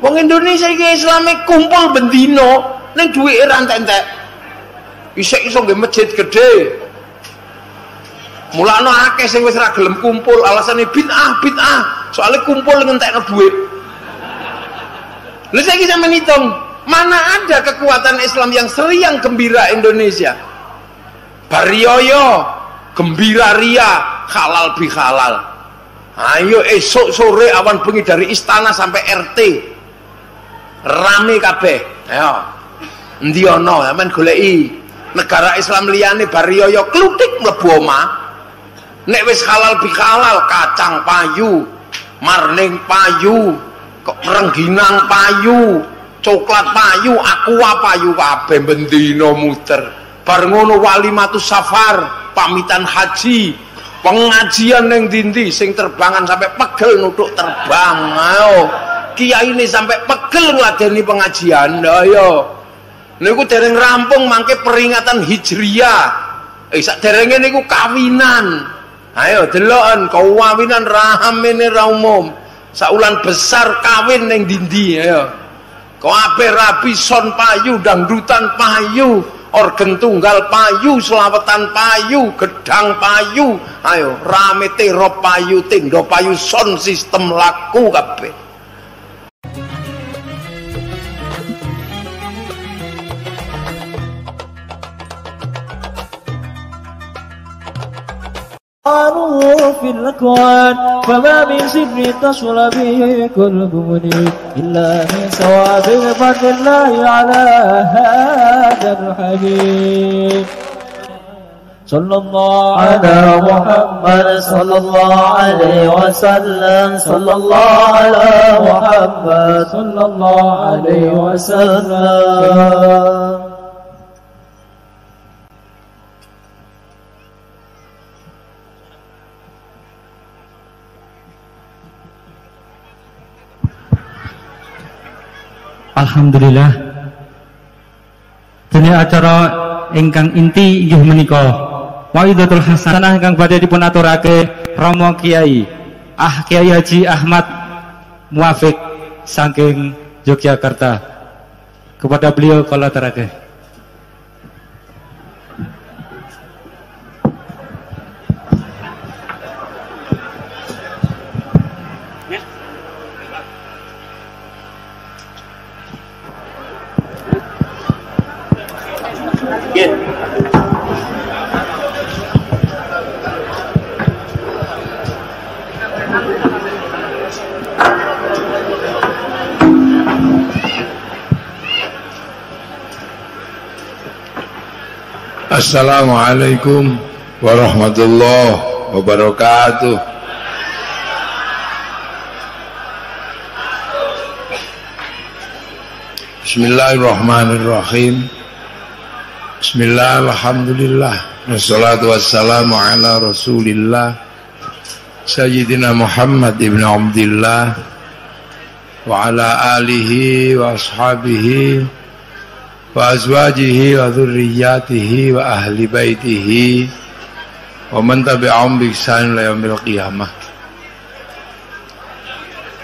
Wong Indonesia iki Islame kumpul bendino ning duwike ra entek-entek. Isik iso nggih masjid gede. Mulane akeh sing wis ra gelem kumpul alasane bid'ah bid'ah. Soale kumpul ngentekno dhuwit. Lha saiki sampeyan hitung, mana ada kekuatan Islam yang seriang gembira Indonesia? Barioyo, gembira ria, halal bi halal. Ayo esok sore awan bengi dari istana sampai RT rame kabeh. Ayo endi ana? Sampean goleki negara Islam liyane bariyoyo klutik mlebu omah. Nek wis halal bihalal kacang payu marning payu rengginang payu coklat payu aqua payu kabeh bendina muter. Bar ngono walimatus safar pamitan haji pengajian neng dindi sing terbangan sampai pegel nutuk terbang. Ayo kiai ini sampai pegel ngeladeni pengajian. Ayo niku dereng rampung mangke peringatan hijriyah eh sak derenge niku kawinan. Ayo deloken kawinan rahamene ra umum. Saulan besar kawin neng dindi ayo kabeh rabi son payu dangdutan payu organ tunggal payu selawatan payu gedang payu. Ayo rame terop payu tendo payu son sistem laku kabeh في الأكوان فما من سر تصل به منيب إلا من ثواب فضل الله على هذا الحبيب. صلى الله على محمد صلى الله عليه وسلم. صلى الله على محمد صلى الله عليه وسلم. Alhamdulillah. Dene acara ingkang inti inggih menika Waidatul Hasanah ingkang badhe dipun aturake Romo Kiai Ah Kiai Haji Ahmad Muafik saking Yogyakarta. Kepada beliau kalau terakhir. Assalamualaikum warahmatullahi wabarakatuh. Bismillahirrahmanirrahim. Bismillah, alhamdulillah. Wassalatu wassalamu ala rasulillah. Sayyidina Muhammad ibn Abdullah. Wa ala alihi wa ashabihi wa azwajihi wa dhurriyyatihi wa ahli baitihi wa man tabi'ahum bi ihsan ila yaumil qiyamah.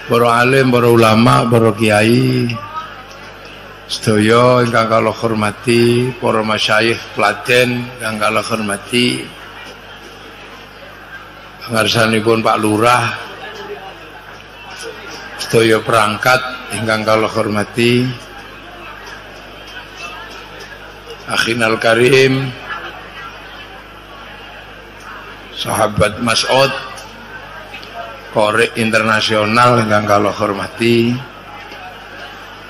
Para alim, para ulama, para kiai, sedaya ingkang kala hormati, para masyayikh Klaten ingkang kala hormati, ngarsanipun Pak Lurah, sedaya perangkat ingkang kala hormati, Akhinal Karim Sahabat Mas'ud Korek internasional ingkang kalau hormati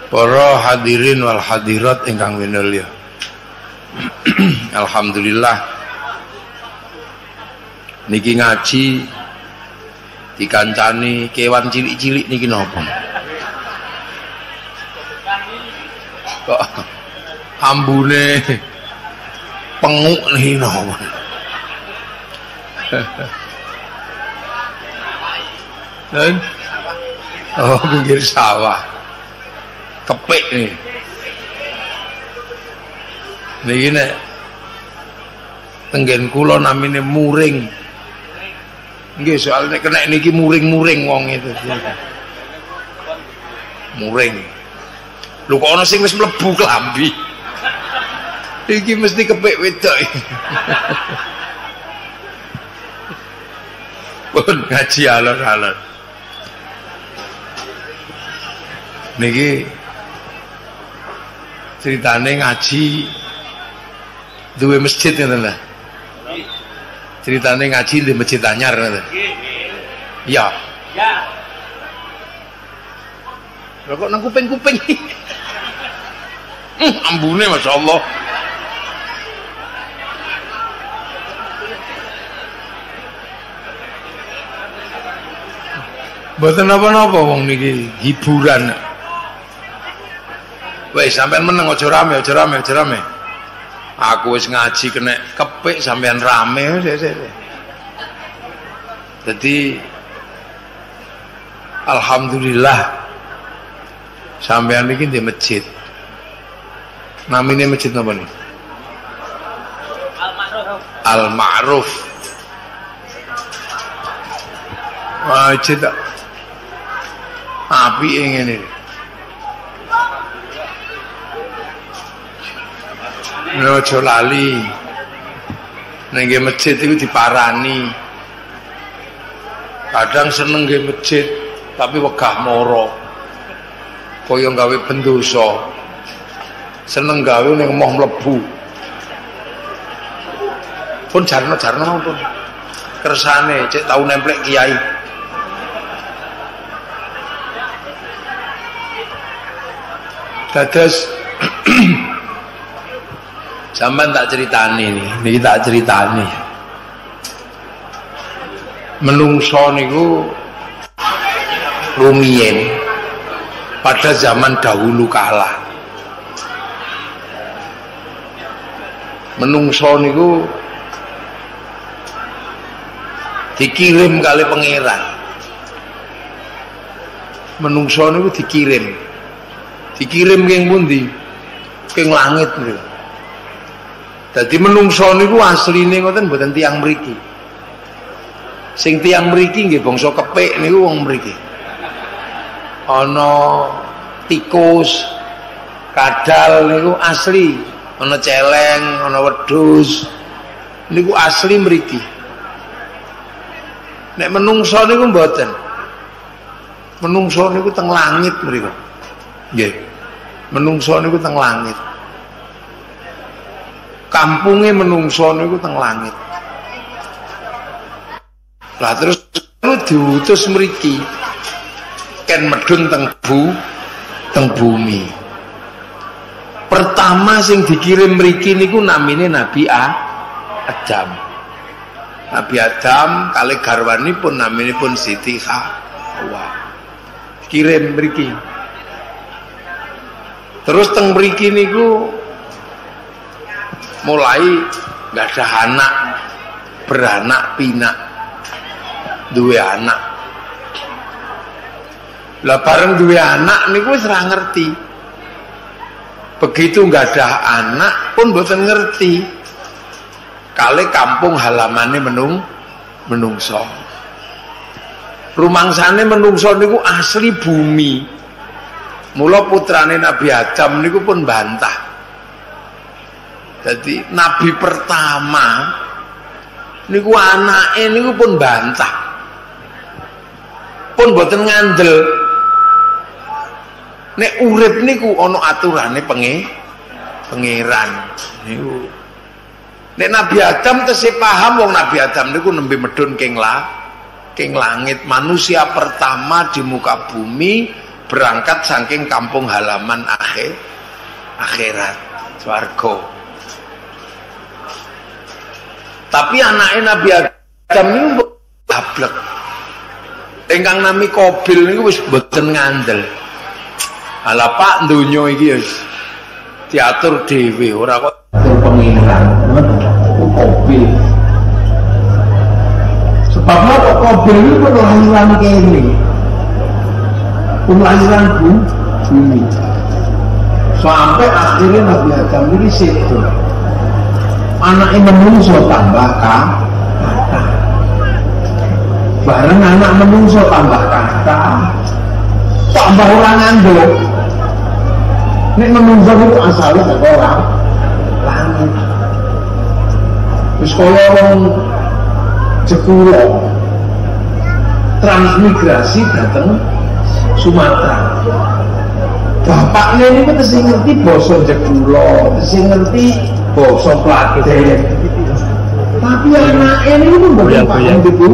Para hadirin wal hadirat ingkang winulya Alhamdulillah. Niki ngaji dikancani kewan cilik-cilik niki napa? Kok ambune penguk nih no. Dan oh pinggir sawah kepek nih. Niki nek tenggen kula namine muring. Nggih soal nek kena niki muring-muring wong itu. muring lu kok ana sing wis mlebu klambi iki mesti kepek wedok pun ngaji alon-alon niki ceritane ngaji. Duwe masjid ngoten lah ceritane ngaji di masjid anyar ngoten. Ya. Ya kok nang kuping-kuping? Hmm, ambune Masya Allah Mboten napa-napa wong niki hiburan. Wes sampean meneng aja rame, aja rame, aja rame. Aku wis ngaji kena kepik sampean rame Jadi alhamdulillah sampean iki di masjid. Namine masjid napa nih? Al-Ma'ruf. Masjid api ngene Ojo lali. Ning masjid itu diparani. Kadang seneng nggih masjid, tapi wegah moro. Kaya gawe pendosa. Seneng gawe ning moh mlebu. Pun jarno-jarno pun. Kersane cek tau nemplek kiai. Dados Sampai tak ceritani nih, niki tak ceritani. Menungso niku rumiyin pada zaman dahulu kala. Menungso niku dikirim kali pangeran. Menungso niku dikirim. Dikirim ke pundi? Ke langit niku. Dadi menungso niku asline ngoten mboten tiyang mriki. Sing tiyang mriki nggih bangsa kepik niku wong mriki. Ana tikus, kadal niku asli, ana celeng, ana wedhus. Niku asli mriki. Nek menungso niku mboten. Menungso niku teng langit mriku. Nggih. Menungso niku teng langit kampungnya menungso niku teng langit. Lah terus lu diutus mriki ken medun teng bu teng bumi. Pertama sing dikirim mriki niku namine Nabi A Adam. Nabi Adam kali garwani pun namine pun Siti Hawa. Kirim mriki. Terus teng mriki niku mulai nggak ada anak beranak pinak dua anak. Lah bareng dua anak nih gue serang ngerti. Begitu nggak ada anak pun bukan ngerti. Kali kampung halamannya menung menungso. Rumangsane menungso niku asli bumi. Mula putrane Nabi Adam niku pun bantah jadi nabi pertama niku anake niku pun bantah. Pun boten ngandel. Nek urip niku ana aturane penge pangeran niku. Nek Nabi Adam tesih paham wong Nabi Adam niku nembe medun keng la, keng langit manusia pertama di muka bumi berangkat saking kampung halaman akhir akhirat swarga. Tapi anaknya Nabi Adam ini bablek. Engkang nami Kobil ini wis boten ngandel. Ala Pak dunia iki wis diatur dhewe ora kok pengiran. Kobil. Sebab apa Kobil ini pun lahiran kene. Pun lahiran bumi. Sampai akhirnya Nabi Adam ini situ anaknya menungso tambah kata bareng anak menungso tambah kata. Tambah orang ngandel nek menungso itu asalnya saka orang langit terus kaya orang Jekulo. Transmigrasi datang Sumatera bapaknya ini mesti ngerti basa Jekulo mesti ngerti basa Klaten tapi anaknya ini pun bukan paham gitu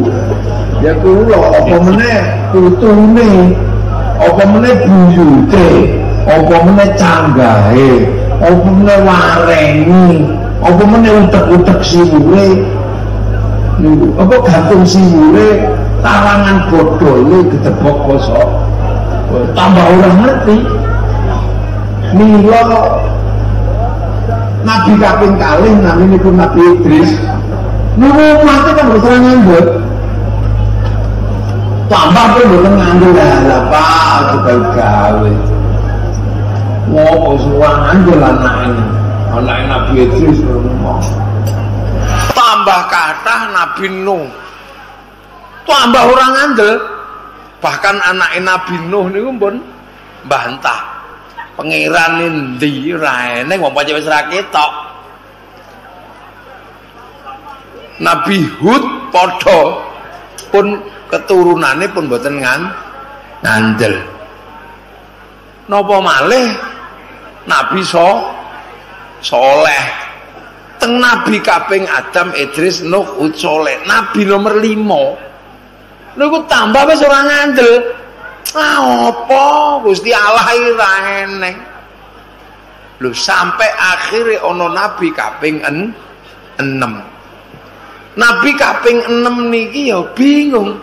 ya kulo apa meneh putune apa meneh buyute? Apa meneh canggahe? Apa meneh warengi? Apa meneh utek-utek siwure? Niku apa gantung siwure? Tarangan bodole gedebok kosok tambah orang ngerti. Mila Nabi kaping kalih namanya pun Nabi Idris. Nunggu mati kan berserah nganggut tambah pun bukan nganggut lah pak juga gawe. Mau semua nganggut anak ini anak Nabi Idris tambah kata Nabi Nuh. Tambah orang ngandel bahkan anak Nabi Nuh ini pun bantah pangeran endi raene wong pancen wis ketok. Nabi Hud padha pun keturunannya pun boten ngan ngandel. Napa malih? Nabi so soleh. Teng Nabi kaping Adam Idris Nuh Hud soleh. Nabi nomor lima. Niku tambah wis ora ngandel ah apa? Gusti Allah iki ra eneng lho sampai akhirnya ono Nabi kaping en enam Nabi kaping enam niki ya bingung.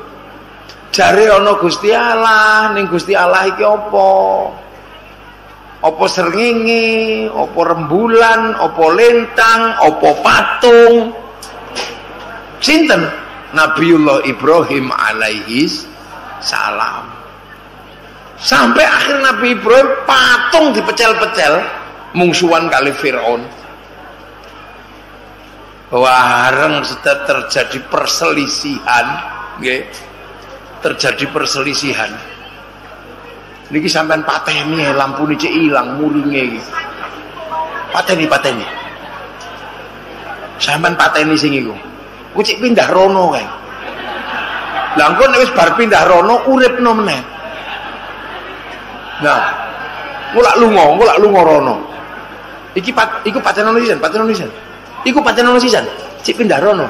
Jare ana Gusti Allah ning Gusti Allah iki apa? Apa srengenge apa rembulan apa lintang apa patung? Sinten? Nabiullah Ibrahim alaihi salam sampai akhir Nabi Ibrahim patung dipecel-pecel mungsuhan kali Fir'aun. Wareng sudah terjadi perselisihan nggih. Terjadi perselisihan. Niki sampean pateni lampu ini cek ilang muringe iki. Pateni pateni. Sampean pateni sing iku. Ku cek pindah rono nek wis bar pindah rono uripno meneh nah mulak lunga mulak lunga rono iki pat iku patenono sisan patenono sisan iku patenono sisan cek pindah rono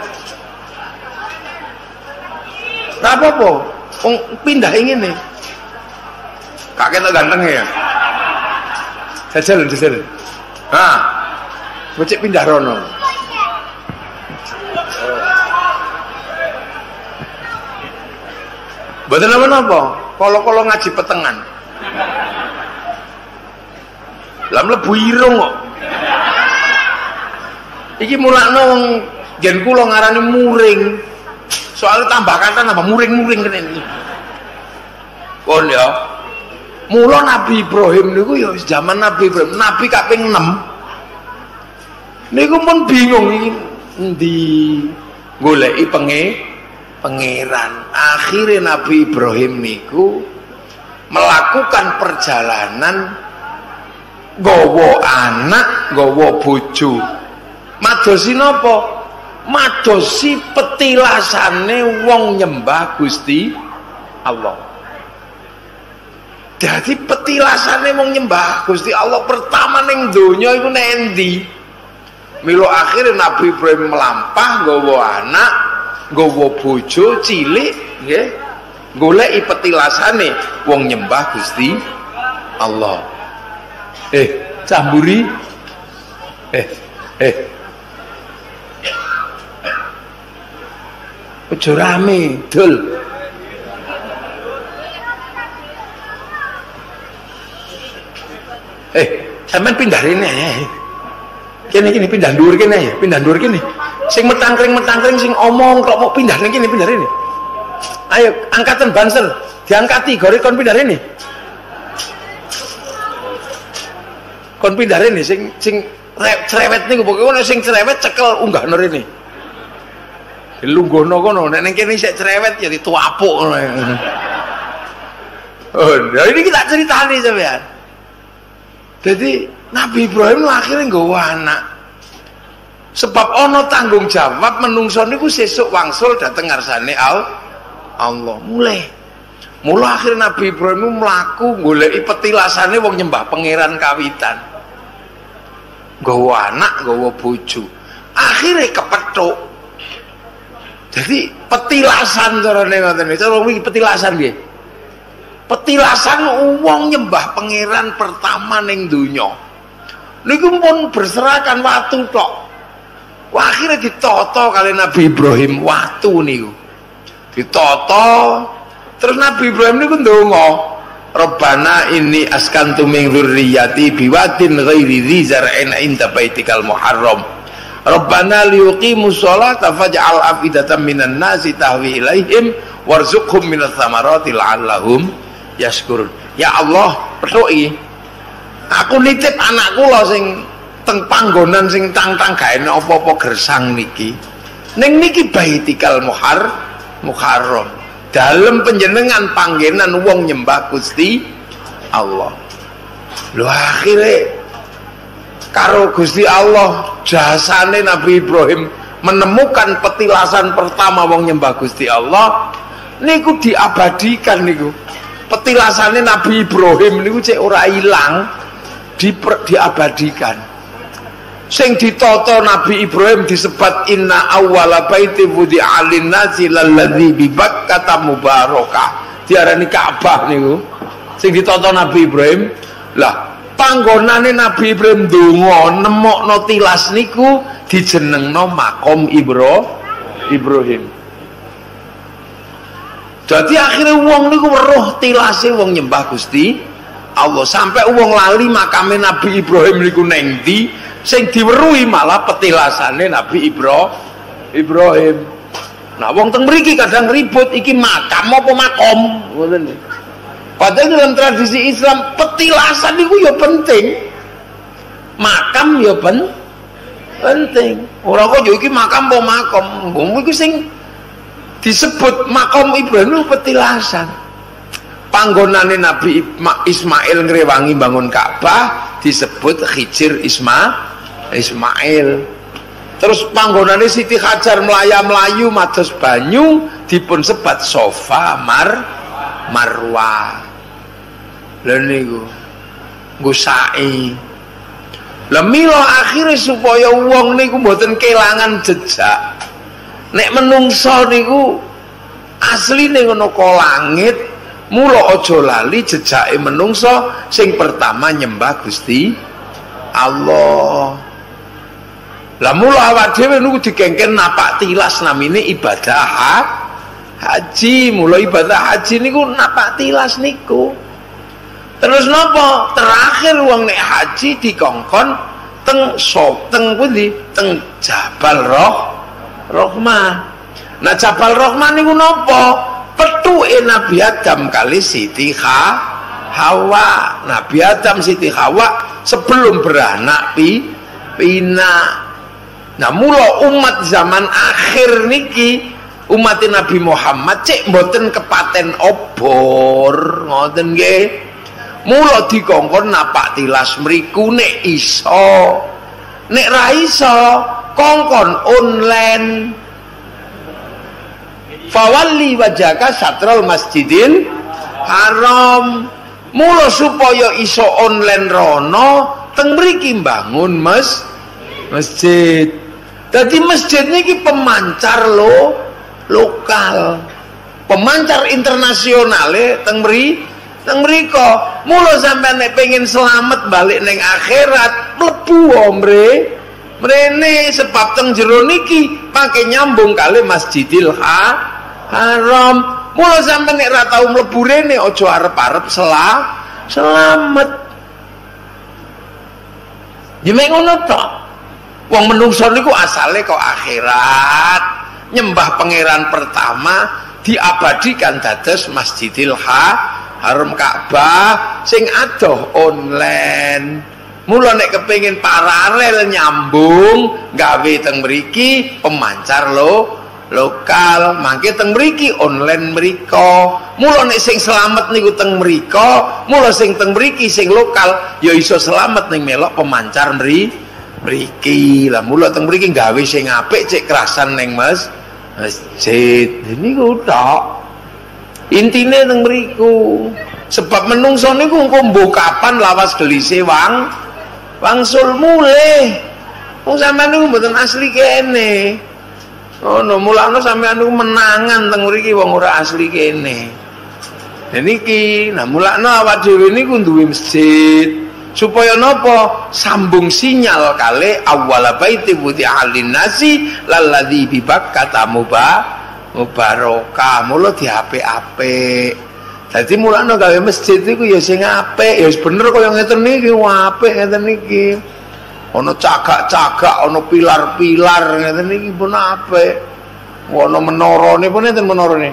Nah apa-apa, pindah ingin nih. Kakek tak ganteng ya. Jajal, jajal. Nah, becek pindah rono. Betul apa napa? Kalau-kalau ngaji petengan. Lam lebu irung kok. Iki mulakno wong gen kula ngarani muring. Soalnya tambah kata tambah muring-muring kene iki. Kon ya. Mula Nabi Ibrahim niku ya zaman Nabi Ibrahim, Nabi kaping 6. Niku pun bingung iki endi goleki penge pangeran. Akhirnya Nabi Ibrahim niku melakukan perjalanan gowo anak, gowo bojo. Madosi napa? Madosi petilasane wong nyembah Gusti Allah. Jadi petilasane wong nyembah Gusti Allah pertama ning donya iku nek endi? Milo akhirnya Nabi Ibrahim melampah nggawa anak, nggawa bojo cilik, nggih. Goleki petilasane wong nyembah Gusti Allah. Eh, camburi. Eh, eh. Ojo rame, dul. Eh, sampean pindah rene ya. Kene kene pindah dhuwur kene ya, pindah dhuwur kene. Sing metangkring metangkring sing omong kok mau pindah ning kene pindah rene. Ayo angkatan banser, diangkati gore kon pindah rene. Kon pindah rene sing sing cerewet niku pokoke ana sing cerewet cekel unggah rene. Lungguhno kono nek ning kene sik cerewet ya dituapuk ngono. oh nah ini kita ceritani sampean jadi Nabi Ibrahim akhirnya nggawa anak sebab ono tanggung jawab menungso niku sesuk wangsul dateng ngarsane Allah mulai Mula akhir Nabi Ibrahim melaku goleki petilasane wong nyembah pangeran kawitan. Gawa anak, gawa bojo. Akhirnya kepethuk. Jadi petilasan carane ngoten iki. Cara iki petilasan nggih. Petilasan wong nyembah pangeran pertama ning donya. Niku pun berserakan watu tok. Akhirnya ditoto kali Nabi Ibrahim watu niku. Ditoto Terus Nabi Ibrahim niku ndonga, Rabbana ini askantu min dzurriyyati biwadin ghairi dzi zar'in inda baitikal muharram. Rabbana liyuqimu sholata faj'al afidatan minan nasi tahwi ilaihim warzuqhum minas thamarati la'allahum yashkurun. Ya Allah, pethuki. Aku nitip anakku lho sing teng panggonan sing tang-tang gawe apa-apa gersang niki. Ning niki baitikal muhar muharram dalam penjenengan panggenan wong nyembah Gusti Allah. Lu akhirnya karo Gusti Allah jasane Nabi Ibrahim menemukan petilasan pertama wong nyembah Gusti Allah niku diabadikan niku. Petilasannya Nabi Ibrahim niku cek ora ilang di, diabadikan sing ditata Nabi Ibrahim disebat inna awwala baiti wudi alin nasi lalladzi bi Bakkah mubarakah. Diarani Ka'bah niku. Sing ditata Nabi Ibrahim. Lah panggonane Nabi Ibrahim donga nemokno tilas niku dijenengno makom Ibro Ibrahim. Jadi akhirnya wong niku weruh tilase wong nyembah Gusti Allah. Sampai wong lali makame Nabi Ibrahim niku neng sing diweruhi malah petilasane Nabi Ibro Ibrahim. Nah wong teng mriki kadang ribut iki makam apa makom? Ngoten. Padahal dalam tradisi Islam petilasan itu ya penting. Makam ya pen penting. Orang kok iki makam apa makom? Wong iki sing disebut makom Ibrahim petilasan. Panggonane Nabi Ismail ngrewangi bangun Ka'bah disebut Khijir Isma Ismail. Terus panggonane Siti Hajar melaya melayu mados banyu dipun sebat sofa mar marwa. Lha niku nggo sa'i lah mila akhire supaya wong niku mboten kelangan jejak. Nek menungso niku asline ngono ka langit mula aja lali jejake menungso sing pertama nyembah Gusti Allah lah mula awak dhewe niku dikengken napak tilas namine ibadah ha? haji. Mula ibadah haji niku napak tilas niku. Terus nopo terakhir wong nek haji dikongkon teng sop teng pundi? Teng Jabal Roh Rohmah. Nah Jabal Rohmah niku nopo petuke Nabi Adam kali Siti ha, Hawa. Nabi Adam Siti Hawa sebelum beranak pi pina Nah mula umat zaman akhir niki umat Nabi Muhammad cek mboten kepaten obor ngoten nggih. Mula dikongkon napak tilas mriku nek iso. Nek ra iso kongkon online. Fawalli wajaka satrul masjidil haram. Mula supaya iso online rono teng mriki bangun mas masjid jadi masjid ini pemancar lo lokal. Pemancar internasional ya teng meri teng mriko. Mulo sampai nek pengen selamat balik neng akhirat mlebu omre mrene sebab teng jero niki pakai nyambung kali Masjidil ha Haram. Mulo sampai nek ra tau mlebu rene aja arep-arep selah selamat. Jemek ngono tok wong menungso niku asale kok akhirat. Nyembah pangeran pertama diabadikan dados Masjidil Ha Haram Ka'bah sing adoh online. Mula nek kepengin paralel nyambung gawe teng mriki pemancar lo lokal mangke teng mriki online mriko. Mula nek sing selamat niku teng mriko mula sing teng mriki sing lokal ya iso selamat ning melok pemancar mri mriki. Lah mula teng mriki gawe sing apik cek kerasan ning mas masjid. Niku tok. Intine teng mriku. Sebab menungso niku engko mbok kapan lawas gelise wang wangsul mulih. Wong sampean niku mboten asli kene. Oh, no mulane sampean niku menangan teng mriki wong ora asli kene. Dan iki, nah mulane awak dhewe niku duwe masjid supaya napa sambung sinyal kali awal baiti buti alin nasi lalladzi bi kata muba mubarokah mula di apik-apik. Dadi mulane gawe masjid iku ya sing apik, ya bener kaya ngeten niki apik ngeten niki. Ana cagak-cagak ana pilar-pilar ngeten iki pun apik. Ana menarane pun enten menarane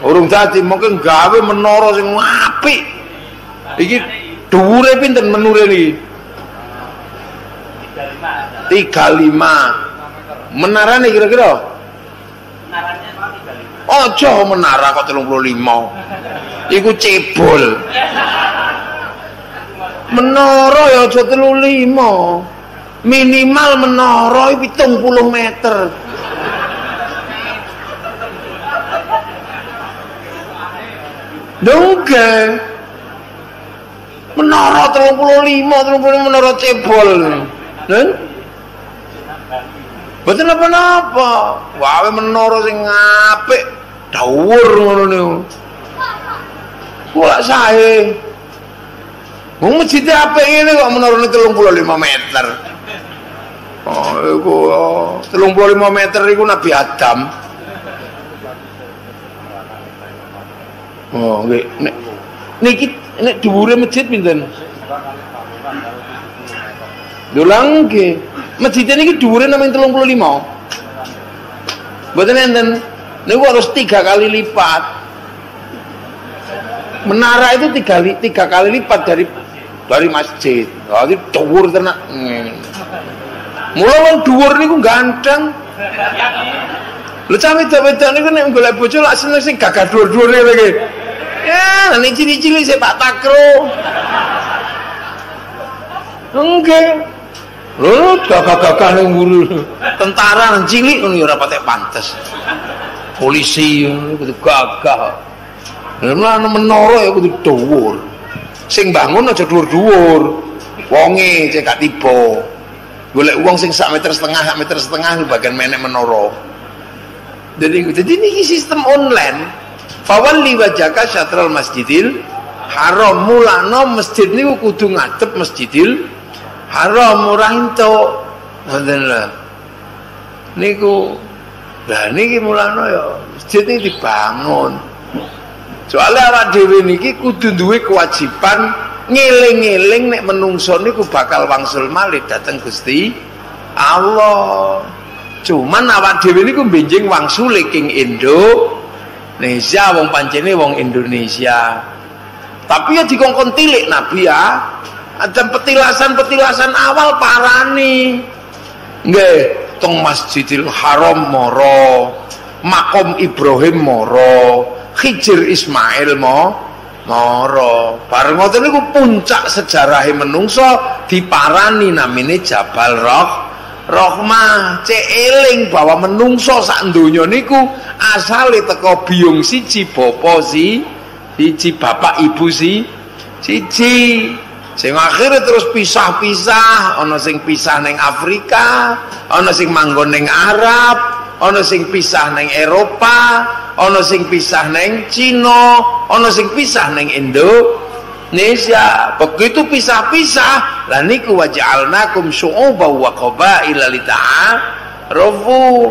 urung dadi mungkin gawe menara sing apik. Iki dhuwure pinten menure niki 35 menarane kira-kira? Ojo menara kok 35 iku cebol. Menara ya aja telu lima. Minimal menara pitung puluh meter. Dongke menara telung puluh lima telung puluh menara cebol dan betul apa-apa wae menara sing apik dawur ngono niku kula sae Wong masjid apa ini kok menurun 35 meter. Oh, iku 35 meter iku Nabi Adam. Oh, nggih. Niki nek dhuwure masjid pinten? Dulang nggih. Masjid niki dhuwure namung 35. Mboten enten. Niku harus tiga kali lipat. Menara itu tiga, tiga kali lipat dari dari masjid. Jadi dhuwur tenan. Mula wong dhuwur niku ganteng. Lha cah wedok-wedok niku nek golek bojo lak seneng sing gagah dhuwur-dhuwure iki. Ya, nek cili-cili sepak takro. Enggak. Lho, gagah-gagah ning mburu. Tentara nang cilik ngono ya ora patek. Polisi kudu gagah. Lha menara ya kudu dhuwur sing bangun aja dhuwur-dhuwur wonge cek gak tiba golek uang sing sak meter setengah sak meter setengah bagian menek menara jadi jadi ini sistem online fawalli wajaka syatral masjidil haram. Mulano masjid niku kudu ngadep masjidil haram. Ora ento ngoten lho. Niku lah niki mulano ya masjid ini dibangun. Soalnya awak dhewe niki kudu duwe kewajiban ngeling-eling nek menungso niku bakal wangsul malih dateng Gusti Allah. Cuman awak dhewe niku benjing wangsul king Indo Indonesia wong pancene wong Indonesia. Tapi ya dikongkon tilik Nabi ya. Ada petilasan-petilasan awal parani. Nggih tong Masjidil Haram moro makom Ibrahim moro Khijir Ismail mo moro. Bareng ngoten niku puncak sejarahe menungso diparani namine Jabal Roh Rohmah cek eling bahwa menungso sak donya niku. Asale teko biung siji bapa si siji bapak ibu si siji. Sing akhirnya terus pisah-pisah ana sing pisah neng Afrika ana sing manggon neng Arab ana sing pisah neng Eropa ana sing pisah neng Cina ana sing pisah neng Indonesia. Begitu pisah-pisah lah niku waja'alnakum syu'uba wa qabaila lita'arafu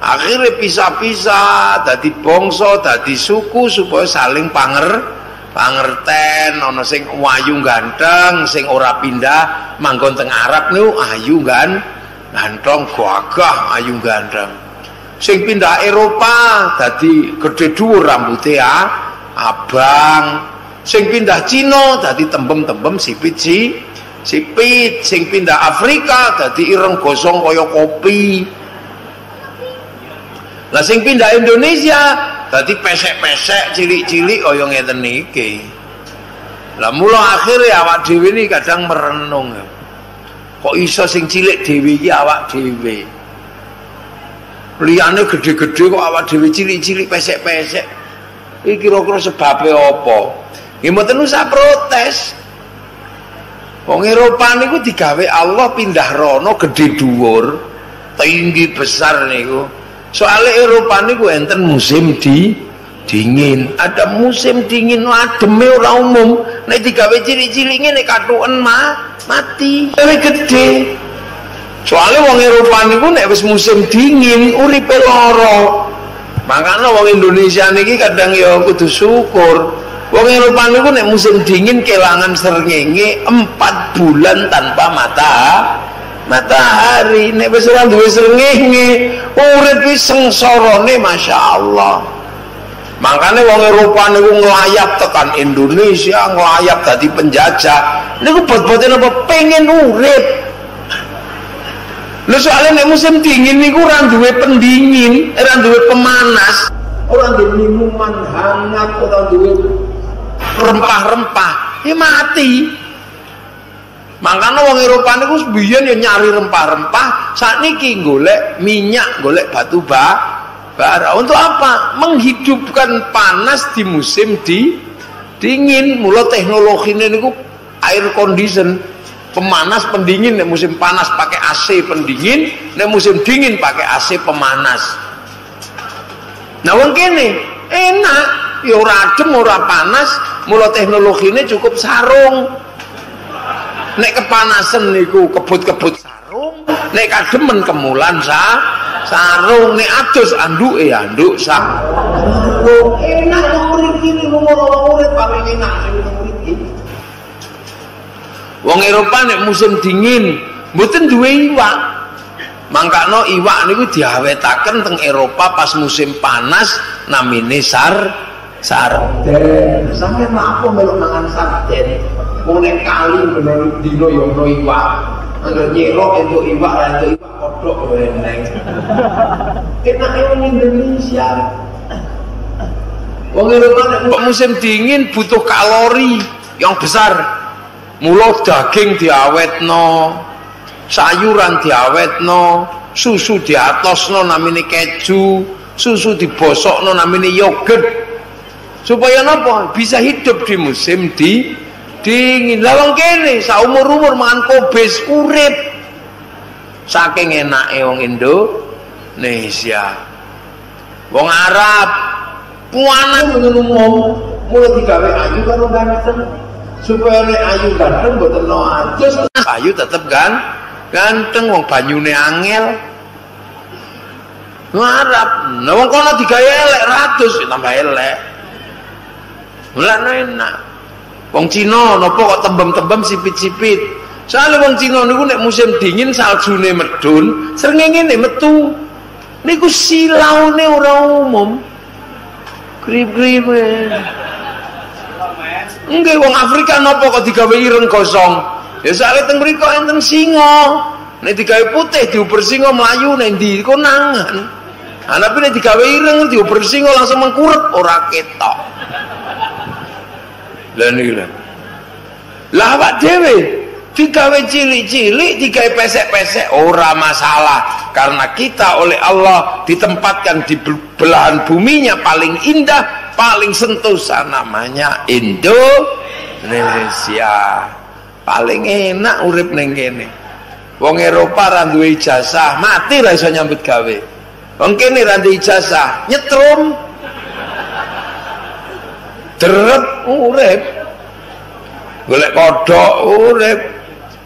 akhirnya pisah-pisah dadi bangsa dadi suku supaya saling panger pangerten. Ana sing wayu ganteng sing ora pindah manggon teng Arab niku ayu kan ganteng gagah ayu ganteng sing pindah Eropa dadi gede dhuwur rambute ya abang sing pindah Cina dadi tembem-tembem sipit si sipit sing pindah Afrika dadi ireng gosong kaya kopi. Lah sing pindah Indonesia tadi pesek-pesek cilik-cilik kaya ngeten iki. Lah mula akhirnya awak dhewe ini kadang merenung. Kok iso sing cilik dhewe iki awak dhewe? Liyane gede-gede kok awak dhewe cilik-cilik pesek-pesek. Iki kira-kira sebabnya apa nggih mboten usah protes Wong Eropa niku digawe Allah pindah rono gede dhuwur, tinggi besar niku. Soalnya Eropa niku enten musim di dingin. Ada musim dingin ademe ora umum. Nek digawe cilik-cilik ngene katuken mah mati. Gawe gede. Soalnya wong Eropa niku nek wis musim dingin uripe lara. Makanya wong Indonesia niki kadang ya kudu syukur Wong Eropa niku nek musim dingin kelangan srengenge 4 bulan tanpa mata matahari. Nek wis ora duwe srengenge urip wis sengsarane masyaallah. Makanya wong Eropa niku nglayap tekan Indonesia nglayap dadi penjajah. Niku bot-boten apa pengen urip. Lho soalnya nek musim dingin niku ora duwe pendingin, ora duwe pemanas, ora duwe minuman hangat, ora duwe rempah-rempah. Ya mati. Makanya wong Eropa niku biyen ya nyari rempah-rempah. Saat niki golek minyak golek batu bara. Untuk apa? Menghidupkan panas di musim di dingin. Mula teknologi ini niku air condition. Pemanas pendingin nek musim panas pakai AC pendingin nek musim dingin pakai AC pemanas. Nah wong kene enak ya ora adem ora panas mula teknologine cukup sarung. Nek kepanasan niku kebut-kebut sarung nek kademen kemulan sa sarung. Nek adus anduke anduk sa. Enak urip iki ngono urip paling enak urip iki. Wong Eropa nek musim dingin mboten duwe iwak. Mangkano iwak niku diawetaken teng Eropa pas musim panas namine sar sarden sampe apa melok mangan sarden nek kali bener dino yo ono iwak. Anggar nyerok entuk iwak ra entuk iwak kodok eneng enake wong Indonesia. Wong Eropa musim dingin butuh kalori yang besar. Mulo daging diawetno sayuran diawetno susu diatosno namine keju susu dibosokno namine yogurt supaya napa? Bisa hidup di musim di dingin. Lawang kene saumur umur mangan kobes urip. Saking enake wong Indonesia. Wong Arab puanan. Dengan umum mulai digawe ayu karo ganteng. Supaya nek ayu ganteng mboten no ajus ayu tetep kan ganteng wong banyune angel. Arab, nah wong kono digawe elek ratus tambah elek. Mulane enak. Wong Cina napa kok tembem-tembem sipit-sipit. Soale wong Cina niku nek musim dingin saljune medun, srengenge metu. Niku silaune ora umum. Grip-grip. Enggak wong Afrika napa kok digawe ireng gosong. Ya soalnya teng mriko enten singa. Nek digawe putih diuber singa mlayu nek ndi konangan. Ana nek digawe ireng diuber singa langsung mengkurep ora ketok. Lah niki lho. Lah awak dhewe digawe cilik-cilik, digawe pesek-pesek ora masalah karena kita oleh Allah ditempatkan di belahan buminya paling indah, paling sentosa namanya Indonesia. Paling enak urip ning kene. Wong Eropa ra duwe ijazah, mati ra iso nyambut gawe. Wong kene ra ijazah, nyetrum Deret urip. Golek kodok urip.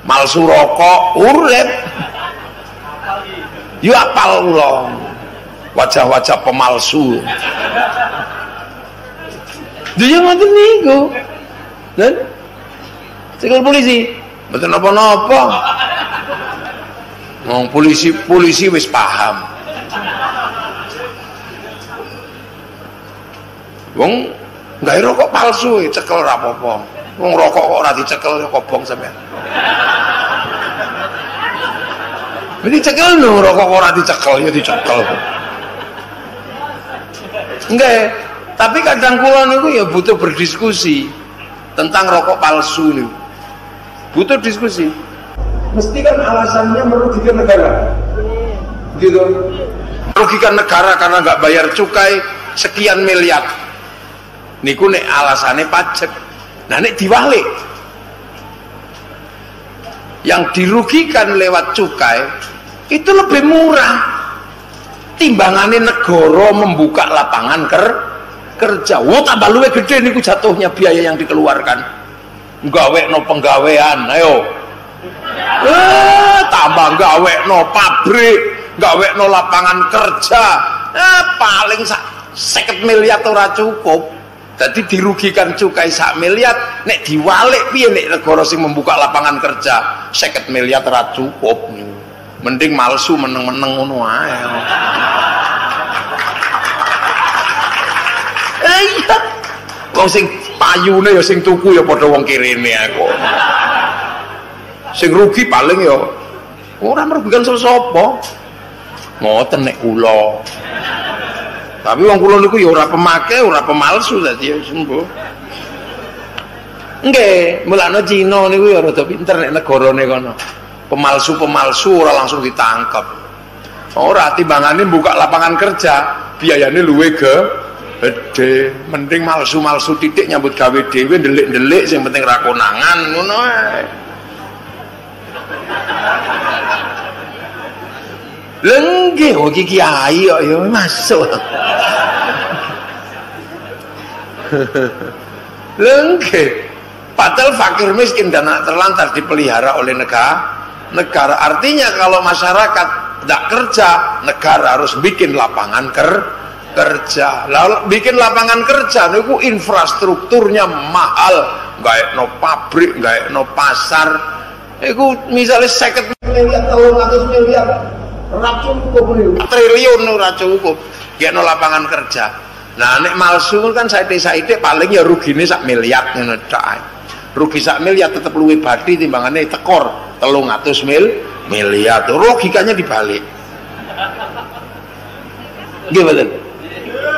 Malsu rokok urip. Yo apal kula. Wajah-wajah pemalsu. Dia ngoten niku. Dan cekel polisi, mboten napa-napa. Wong polisi polisi wis paham. Wong Gawe rokok palsu cekel ora apa-apa. Wong rokok kok ora dicekel ya kobong sampean. Jadi cekel no rokok kok ora dicekel ya dicekel. enggak tapi kadang kula niku ya butuh berdiskusi tentang rokok palsu nih butuh diskusi mesti kan alasannya merugikan negara gitu merugikan negara karena nggak bayar cukai sekian miliar niku nek alasannya pajak nah nek diwalik. Yang dirugikan lewat cukai itu lebih murah. Timbangannya negara membuka lapangan ker kerja. Wah tambah luwe gede niku jatuhnya biaya yang dikeluarkan. Gawe no penggawean ayo. Eh, tambah gawe no pabrik gawe no lapangan kerja. Eh, paling seket miliar ora cukup jadi dirugikan cukai sak miliar nek diwalik piye nek negara sing membuka lapangan kerja? Seket miliar ora cukup. Mending malsu meneng-meneng ngono ae. Eh iya. Wong sing payune ya sing tuku ya padha wong kirene aku sing rugi paling ya ora merugikan sapa ngoten nek kula tapi wong kula niku ya ora pemake ora pemalsu dadi ya sembuh. Nggih mulane Cina niku ya rada pinter nek negarane kono. Pemalsu-pemalsu ora langsung ditangkap ora timbangane buka lapangan kerja biayane luwe ke gede mending malsu-malsu titik nyambut gawe dhewe ndelik-ndelik sing penting ra konangan ngono ae Lengge oh iki kiai kok ya masuk. Lengge. Padahal fakir miskin dan terlantar dipelihara oleh negara. Negara artinya kalau masyarakat tidak kerja, negara harus bikin lapangan ker kerja. Lalu bikin lapangan kerja niku infrastrukturnya mahal, nggak no pabrik, nggak no pasar. Iku misalnya seket miliar, telung ratus miliar, ora cukup triliun ora cukup. No lapangan kerja. Nah nek malsu kan saya desa ide paling ya rugine sak miliar ngono rugi sak miliar tetep luwe badi timbangane tekor telung atus mil miliar. Logikanya dibalik. Gimana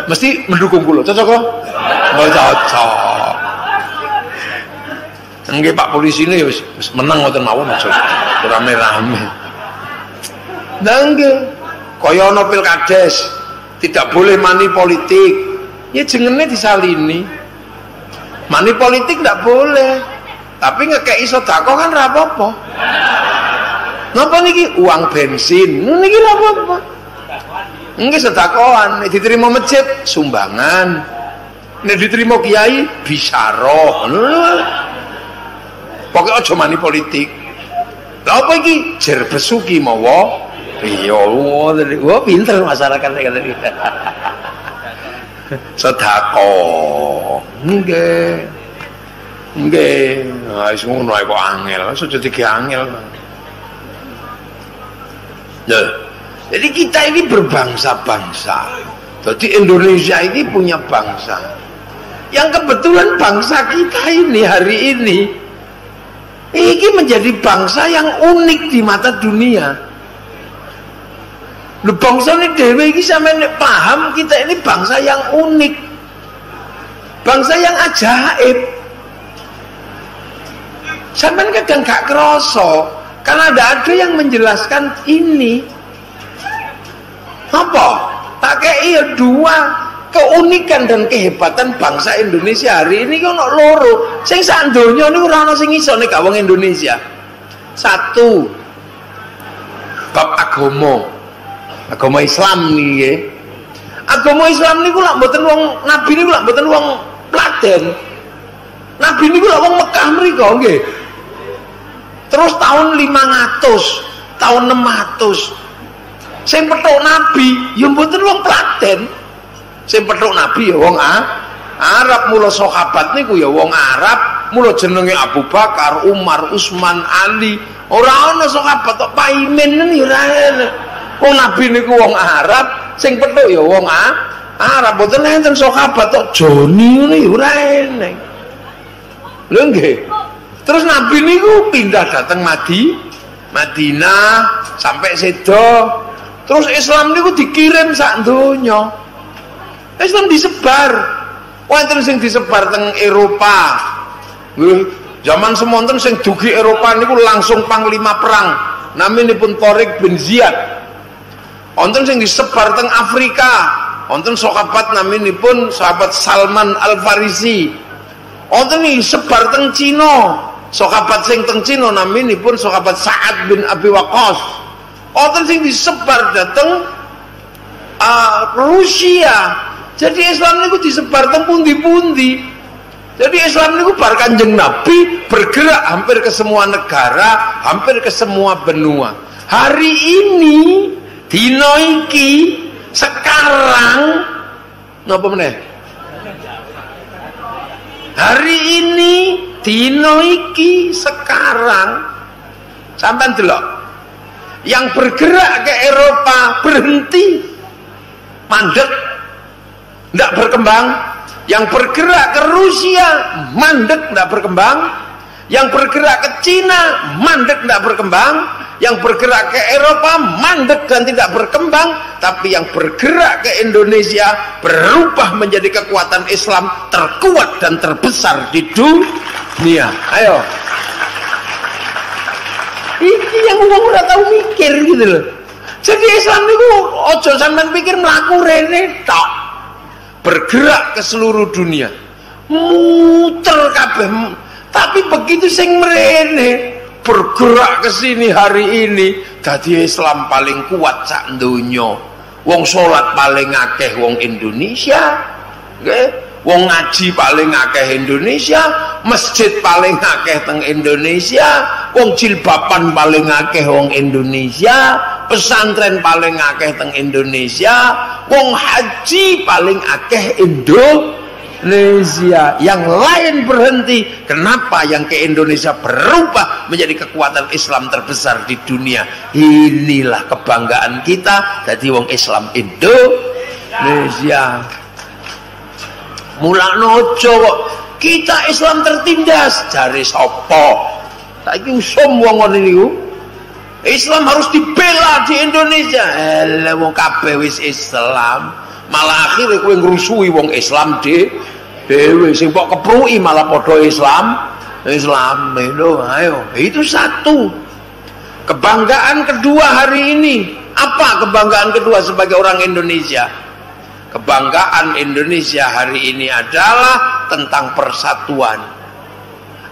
mesti mendukung kulo cocok kok? Oh, cocok. Enggak Pak polisi ini menang ngoten mawon maksud rame-rame Nangge, kaya ana pilkades, tidak boleh mani politik. Ya jengene disalini. Mani politik tidak boleh. Tapi ngekei sedekah kan ora apa-apa. Napa niki uang bensin? Niki ora apa-apa. Nggih sedekahan, diterima masjid sumbangan. Nek diterima kiai bisaroh. Pokoknya aja mani politik. Lah apa iki? Jer besuki mawa iya wah pinter masyarakat kata dia. Sedako. Nggih. Nggih. Wis ngono ae kok angel. Sudah tiga angel. Ya jadi kita ini berbangsa-bangsa. Jadi Indonesia ini punya bangsa. Yang kebetulan bangsa kita ini hari ini ini menjadi bangsa yang unik di mata dunia Lu bangsa ini dewe ini sama ini paham kita ini bangsa yang unik. Bangsa yang ajaib. Sampai kadang gak kroso karena ada ada yang menjelaskan ini. Apa? Tak iya dua keunikan dan kehebatan bangsa Indonesia hari ini kan loro. Sing sak donya niku ora ana sing iso nek Indonesia. Satu, bab agama agama Islam nih agama Islam niku lak mboten wong nabi niku lak mboten wong Klaten. Nabi niku lak wong Mekah mriku nggih. Terus tahun 500 tahun 600 sing petuk nabi ya mboten wong Klaten. Sing petuk nabi ya wong A Arab. Mula sahabat niku ya wong Arab. Mula jenenge Abu Bakar Umar Utsman Ali. Ora ana sahabat tok paimen ya ora Wong Nabi niku wong Arab, sing petuk ya wong Arab boten enten sahabat tok Joni ngene ya ora eneng. Lho nggih. Terus Nabi niku pindah dateng Madi, Madinah sampai Sedo. Terus Islam niku dikirim sak donya. Islam disebar wonten sing disebar teng Eropa zaman semonten sing dugi Eropa niku langsung panglima perang naminipun Torik bin Ziyad wonten sing disebar teng Afrika. Wonten sahabat naminipun sahabat Salman Al Farisi wonten sebar teng Cina. Sahabat sing teng Cina naminipun sahabat Sa'ad bin Abi Waqqas. Wonten sing disebar dateng uh, Rusia. Jadi Islam itu disebar teng pundi-pundi. Jadi Islam ini bar kanjeng Nabi bergerak hampir ke semua negara, hampir ke semua benua. Hari ini dino iki sekarang napa meneh? Hari ini dino iki sekarang sampai delok yang bergerak ke Eropa berhenti mandek tidak berkembang. Yang bergerak ke Rusia mandek tidak berkembang. Yang bergerak ke Cina mandek tidak berkembang yang bergerak ke Eropa mandek dan tidak berkembang tapi yang bergerak ke Indonesia berubah menjadi kekuatan Islam terkuat dan terbesar di dunia. Ayo. Ini yang uang udah tahu mikir gitu loh. Jadi Islam itu ojo sampean pikir melaku rene tok. Bergerak ke seluruh dunia. Muter kabeh. Tapi begitu sing merene bergerak ke sini hari ini. Jadi Islam paling kuat sak dunia wong salat paling akeh wong Indonesia. Nggih. Wong ngaji paling akeh Indonesia. Masjid paling akeh teng Indonesia. Wong jilbaban paling akeh wong Indonesia. Pesantren paling akeh teng Indonesia. Wong haji paling akeh Indonesia yang lain berhenti. Kenapa yang ke Indonesia berubah menjadi kekuatan Islam terbesar di dunia? Inilah kebanggaan kita jadi wong Islam Indonesia. Mulakno aja kok. Kita Islam tertindas. Jari sapa saiki usum wong ngono niku. Islam harus dibela di Indonesia. Ele wong kabeh wis Islam malah akhirnya kowe ngrusuhi wong Islam de dewe sing kok kepruki malah padha Islam. Islam itu ayo. Itu satu. Kebanggaan kedua hari ini. Apa kebanggaan kedua sebagai orang Indonesia? Kebanggaan Indonesia hari ini adalah tentang persatuan.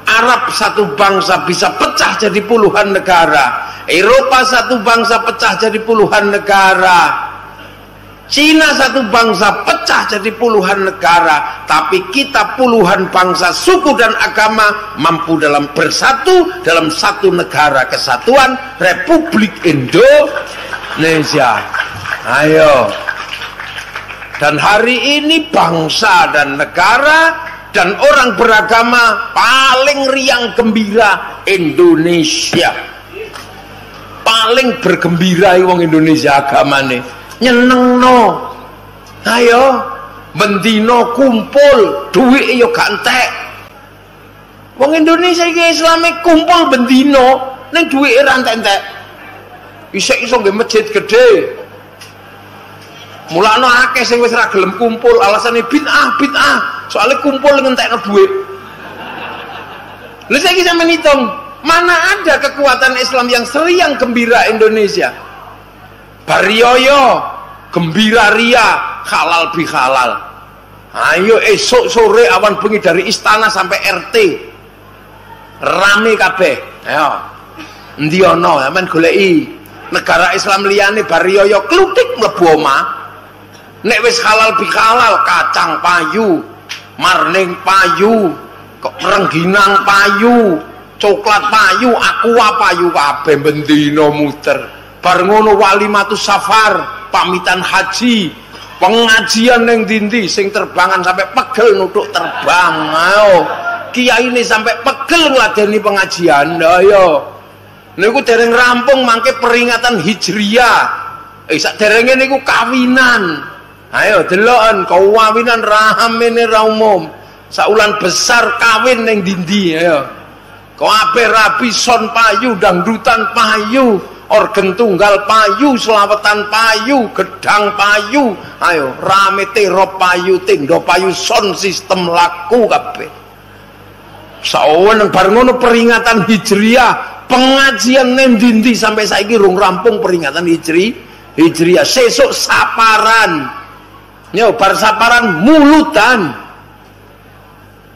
Arab satu bangsa bisa pecah jadi puluhan negara. Eropa satu bangsa pecah jadi puluhan negara Cina satu bangsa pecah jadi puluhan negara tapi kita puluhan bangsa suku dan agama mampu dalam bersatu dalam satu negara kesatuan Republik Indonesia. Ayo. Dan hari ini bangsa dan negara dan orang beragama paling riang gembira Indonesia. Paling bergembira wong Indonesia agamane. nyeneng no ayo bendino kumpul duit yo gantek wong Indonesia iki islame kumpul bendino ning duit ra entek-entek. Bisa iso nggih masjid gede mulane akeh sing wis ra gelem kumpul alasane bid'ah bid'ah. Soalnya kumpul ngentekno dhuwit lha saiki sampeyan hitung mana ada kekuatan Islam yang seriang gembira Indonesia? Barioyo gembira ria halal bi halal. Ayo esok sore awan bengi dari istana sampai RT rame kabeh. Ayo endi ana sampean goleki negara Islam liyane Barioyo klutik mlebu omah. Nek wis halal bihalal kacang payu marning payu rengginang payu coklat payu aqua payu kabeh bendina muter. Bar ngono walimatus safar pamitan haji pengajian neng dindi sing terbangan sampai pegel nutuk terbang ayo. Kiai ini sampai pegel ngeladeni pengajian ayo. Niku dereng rampung mangke peringatan hijriyah eh sak derenge niku kawinan. Ayo deloken kawinan rahamene ra umum. Saulan besar kawin ning dindi ayo. Kabeh rabi son payu dangdutan payu organ tunggal payu selawatan payu gedang payu. Ayo rame terop payu tindo payu sound sistem laku kabeh. Sawen bar ngono peringatan hijriah pengajian nendindi sampai saiki rung rampung peringatan hijri hijriah. Sesuk saparan. Yo bar saparan mulutan.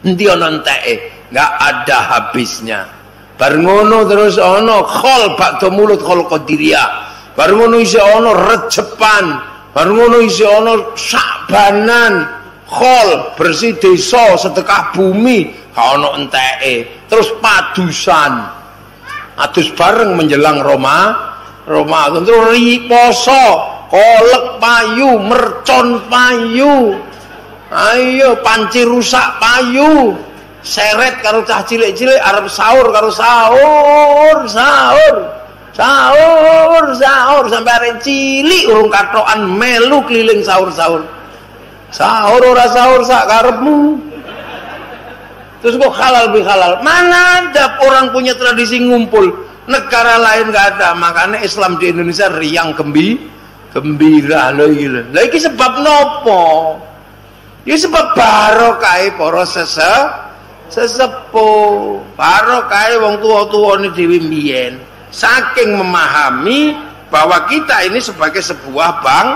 Ana enteke? Enggak ada habisnya bar ngono terus ana khol bakdo mulut khol qadiriyah. Bar ngono isih ana rejepan. Bar ngono isih ana sabanan khol bersih desa sedekah bumi. Ono enteke. Terus padusan. Adus bareng menjelang Roma Roma tentu ri poso kolek payu mercon payu. Ayo panci rusak payu seret karo cah cilik-cilik arep sahur karo sahur sahur sahur sahur sampai arek cilik urung katokan melu keliling sahur-sahur sahur ora sahur sak karepmu Terus kok halal bi halal? Mana ada orang punya tradisi ngumpul? Negara lain nggak ada. Makanya Islam di Indonesia riang gembi, gembira loh gitu. Lagi sebab nopo? Ya sebab barokah para sese sesepuh. Barokah wong tua-tua ini dewi mbiyen. Saking memahami bahwa kita ini sebagai sebuah bang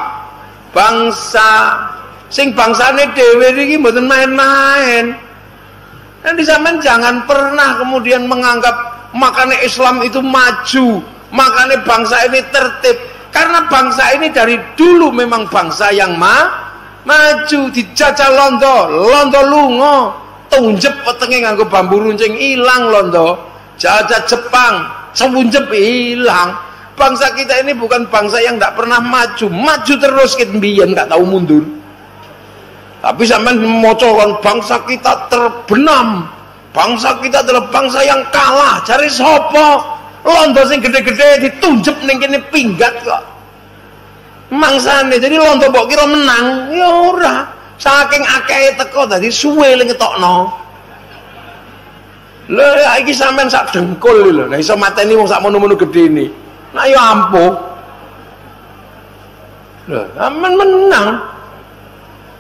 bangsa sing bangsane dhewe iki mboten main-main dan di zaman jangan pernah kemudian menganggap makanya Islam itu maju, makanya bangsa ini tertib. Karena bangsa ini dari dulu memang bangsa yang ma maju, dijajah londo, londo lungo, tunjep petenge nganggo bambu runcing hilang londo, jajah Jepang, semunjep hilang. Bangsa kita ini bukan bangsa yang tidak pernah maju, maju terus kita biyen nggak tahu mundur. Tapi sampai mocokan bangsa kita terbenam. Bangsa kita adalah bangsa yang kalah. Cari sopo. Londo sing gede-gede ditunjuk ning kene pinggat kok. Mangsane jadi londo mbok kira menang, ya ora. Saking akeh teko tadi suwe le ngetokno. Lho iki sampean sak dengkul lho. Nah iso mateni wong sak mono-mono gedene. Nah ya ampuh. Lho, aman menang.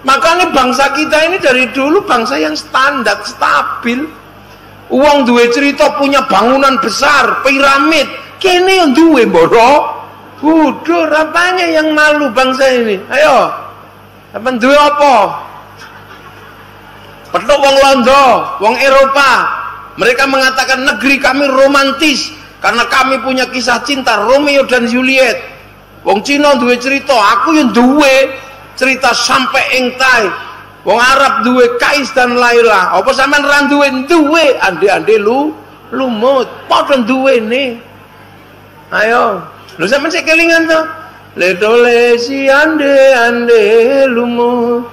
Makanya bangsa kita ini dari dulu bangsa yang standar, stabil. Uang duwe cerita punya bangunan besar, piramid. Kene yang duwe boro. Udah rapanya yang malu bangsa ini. Ayo. Apa duwe apa? Petuk wong Londo, wong Eropa. Mereka mengatakan negeri kami romantis karena kami punya kisah cinta Romeo dan Juliet. Wong Cina duwe cerita, aku yang duwe cerita sampai engtai. Wong Arab duwe Kais dan Laila. Apa sampean ra duwe? Duwe. Ande-ande lu lumut. Padha duwe ne. Ayo. Lu sampean sik kelingan to le dole si ande ande lumut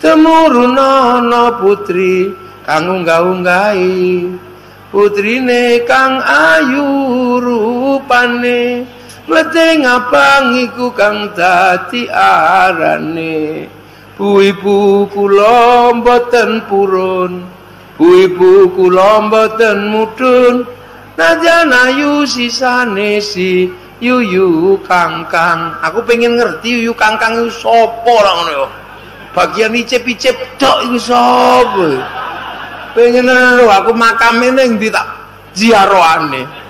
temuruna putri kang unggah-unggahi. Putrine kang ayu rupane Mete ngapang iku kang dadi arane. Bu-ibu kula mboten purun Bu-ibu kula mboten mudhun Najan ayu sisane si yuyu kangkang Aku pengen ngerti yuyu kangkang itu sapa ora ngono ya Bagian icip-icip tok iku sapa Pengen lho aku makame ning ndi tak ziarahane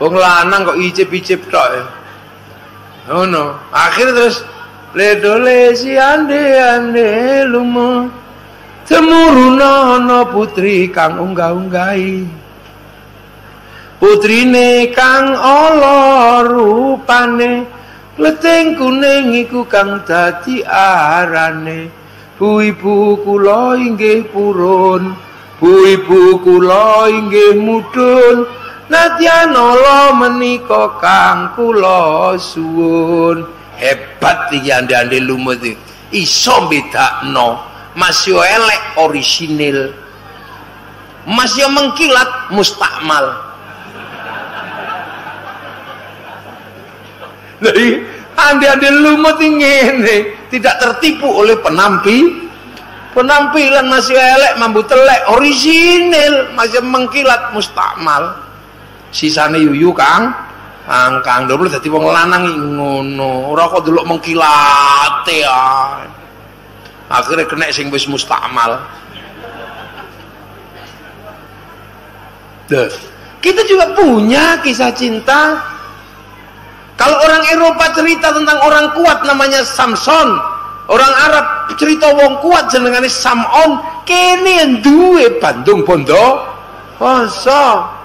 Wong lanang kok icip-icip tok. Ya. Ngono. Akhir terus ledole si ande ande lumo. Temuruna ana putri kang unggah-unggahi. Putrine kang ala rupane leteng kuning iku kang dadi arane. Bu ibu kula inggih purun. Bu ibu kula inggih mudhun. Nadyan Allah menika kang kula suwun. Hebat iki ande-ande lumut. Iso bedakno masih elek orisinil. Masih mengkilat mustakmal. Jadi ande-ande lumut ngene, tidak tertipu oleh penampi. Penampilan masih elek mambu telek. Orisinil masih mengkilat mustakmal. Sisane yuyu kang. Angkang dulu dadi wong lanang ngono. Ora kok delok mengkilate ya. Akhirnya kena sing wis mustakmal. Duh. kita juga punya kisah cinta kalau orang Eropa cerita tentang orang kuat namanya Samson orang Arab cerita wong kuat jenengane Samon kene duwe Bandung Bondo Masa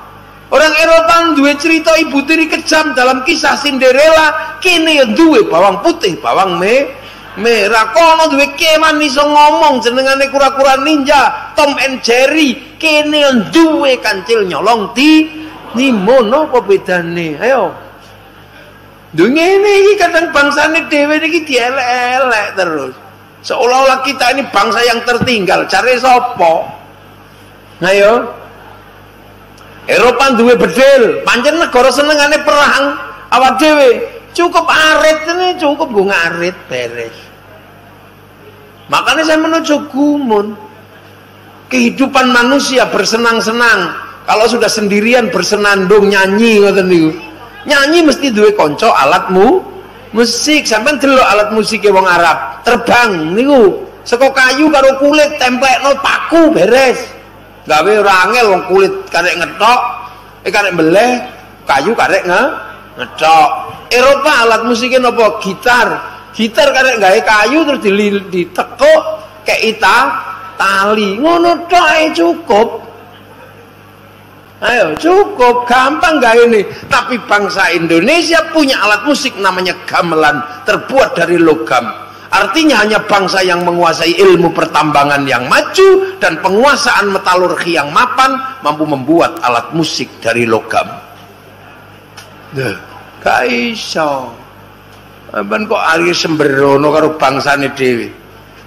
Orang Eropa duwe cerita ibu tiri kejam dalam kisah Cinderella, yang duwe bawang putih, bawang me merah. Kono duwe keman iso ngomong jenengane kura-kura ninja, Tom and Jerry, yang duwe kancil nyolong di nimono apa bedane? Ayo. Dunia ini kadang bangsa ini dewe ini dielek-elek terus. Seolah-olah kita ini bangsa yang tertinggal. Cari sopo. Ayo. Eropa duwe bedil, pancen negara senengane perang awak dhewe. Cukup arit ini cukup gue ngarit beres. Makanya saya menuju gumun. Kehidupan manusia bersenang-senang. Kalau sudah sendirian bersenandung nyanyi ngoten niku. Nyanyi mesti duwe konco alatmu musik. Sampeyan delok alat musik wong Arab. Terbang niku. Saka kayu karo kulit templekno paku beres gawe ora angel wong kulit karek ngetok eh karek beleh kayu karek nge ngetok Eropa alat musiknya nopo gitar gitar karek gawe kayu terus ditekuk kayak ita tali ngono tok cukup ayo cukup gampang gak ini tapi bangsa Indonesia punya alat musik namanya gamelan terbuat dari logam Artinya hanya bangsa yang menguasai ilmu pertambangan yang maju dan penguasaan metalurgi yang mapan mampu membuat alat musik dari logam. Duh, gak iso. Kok ari sembrono karo bangsane dhewe.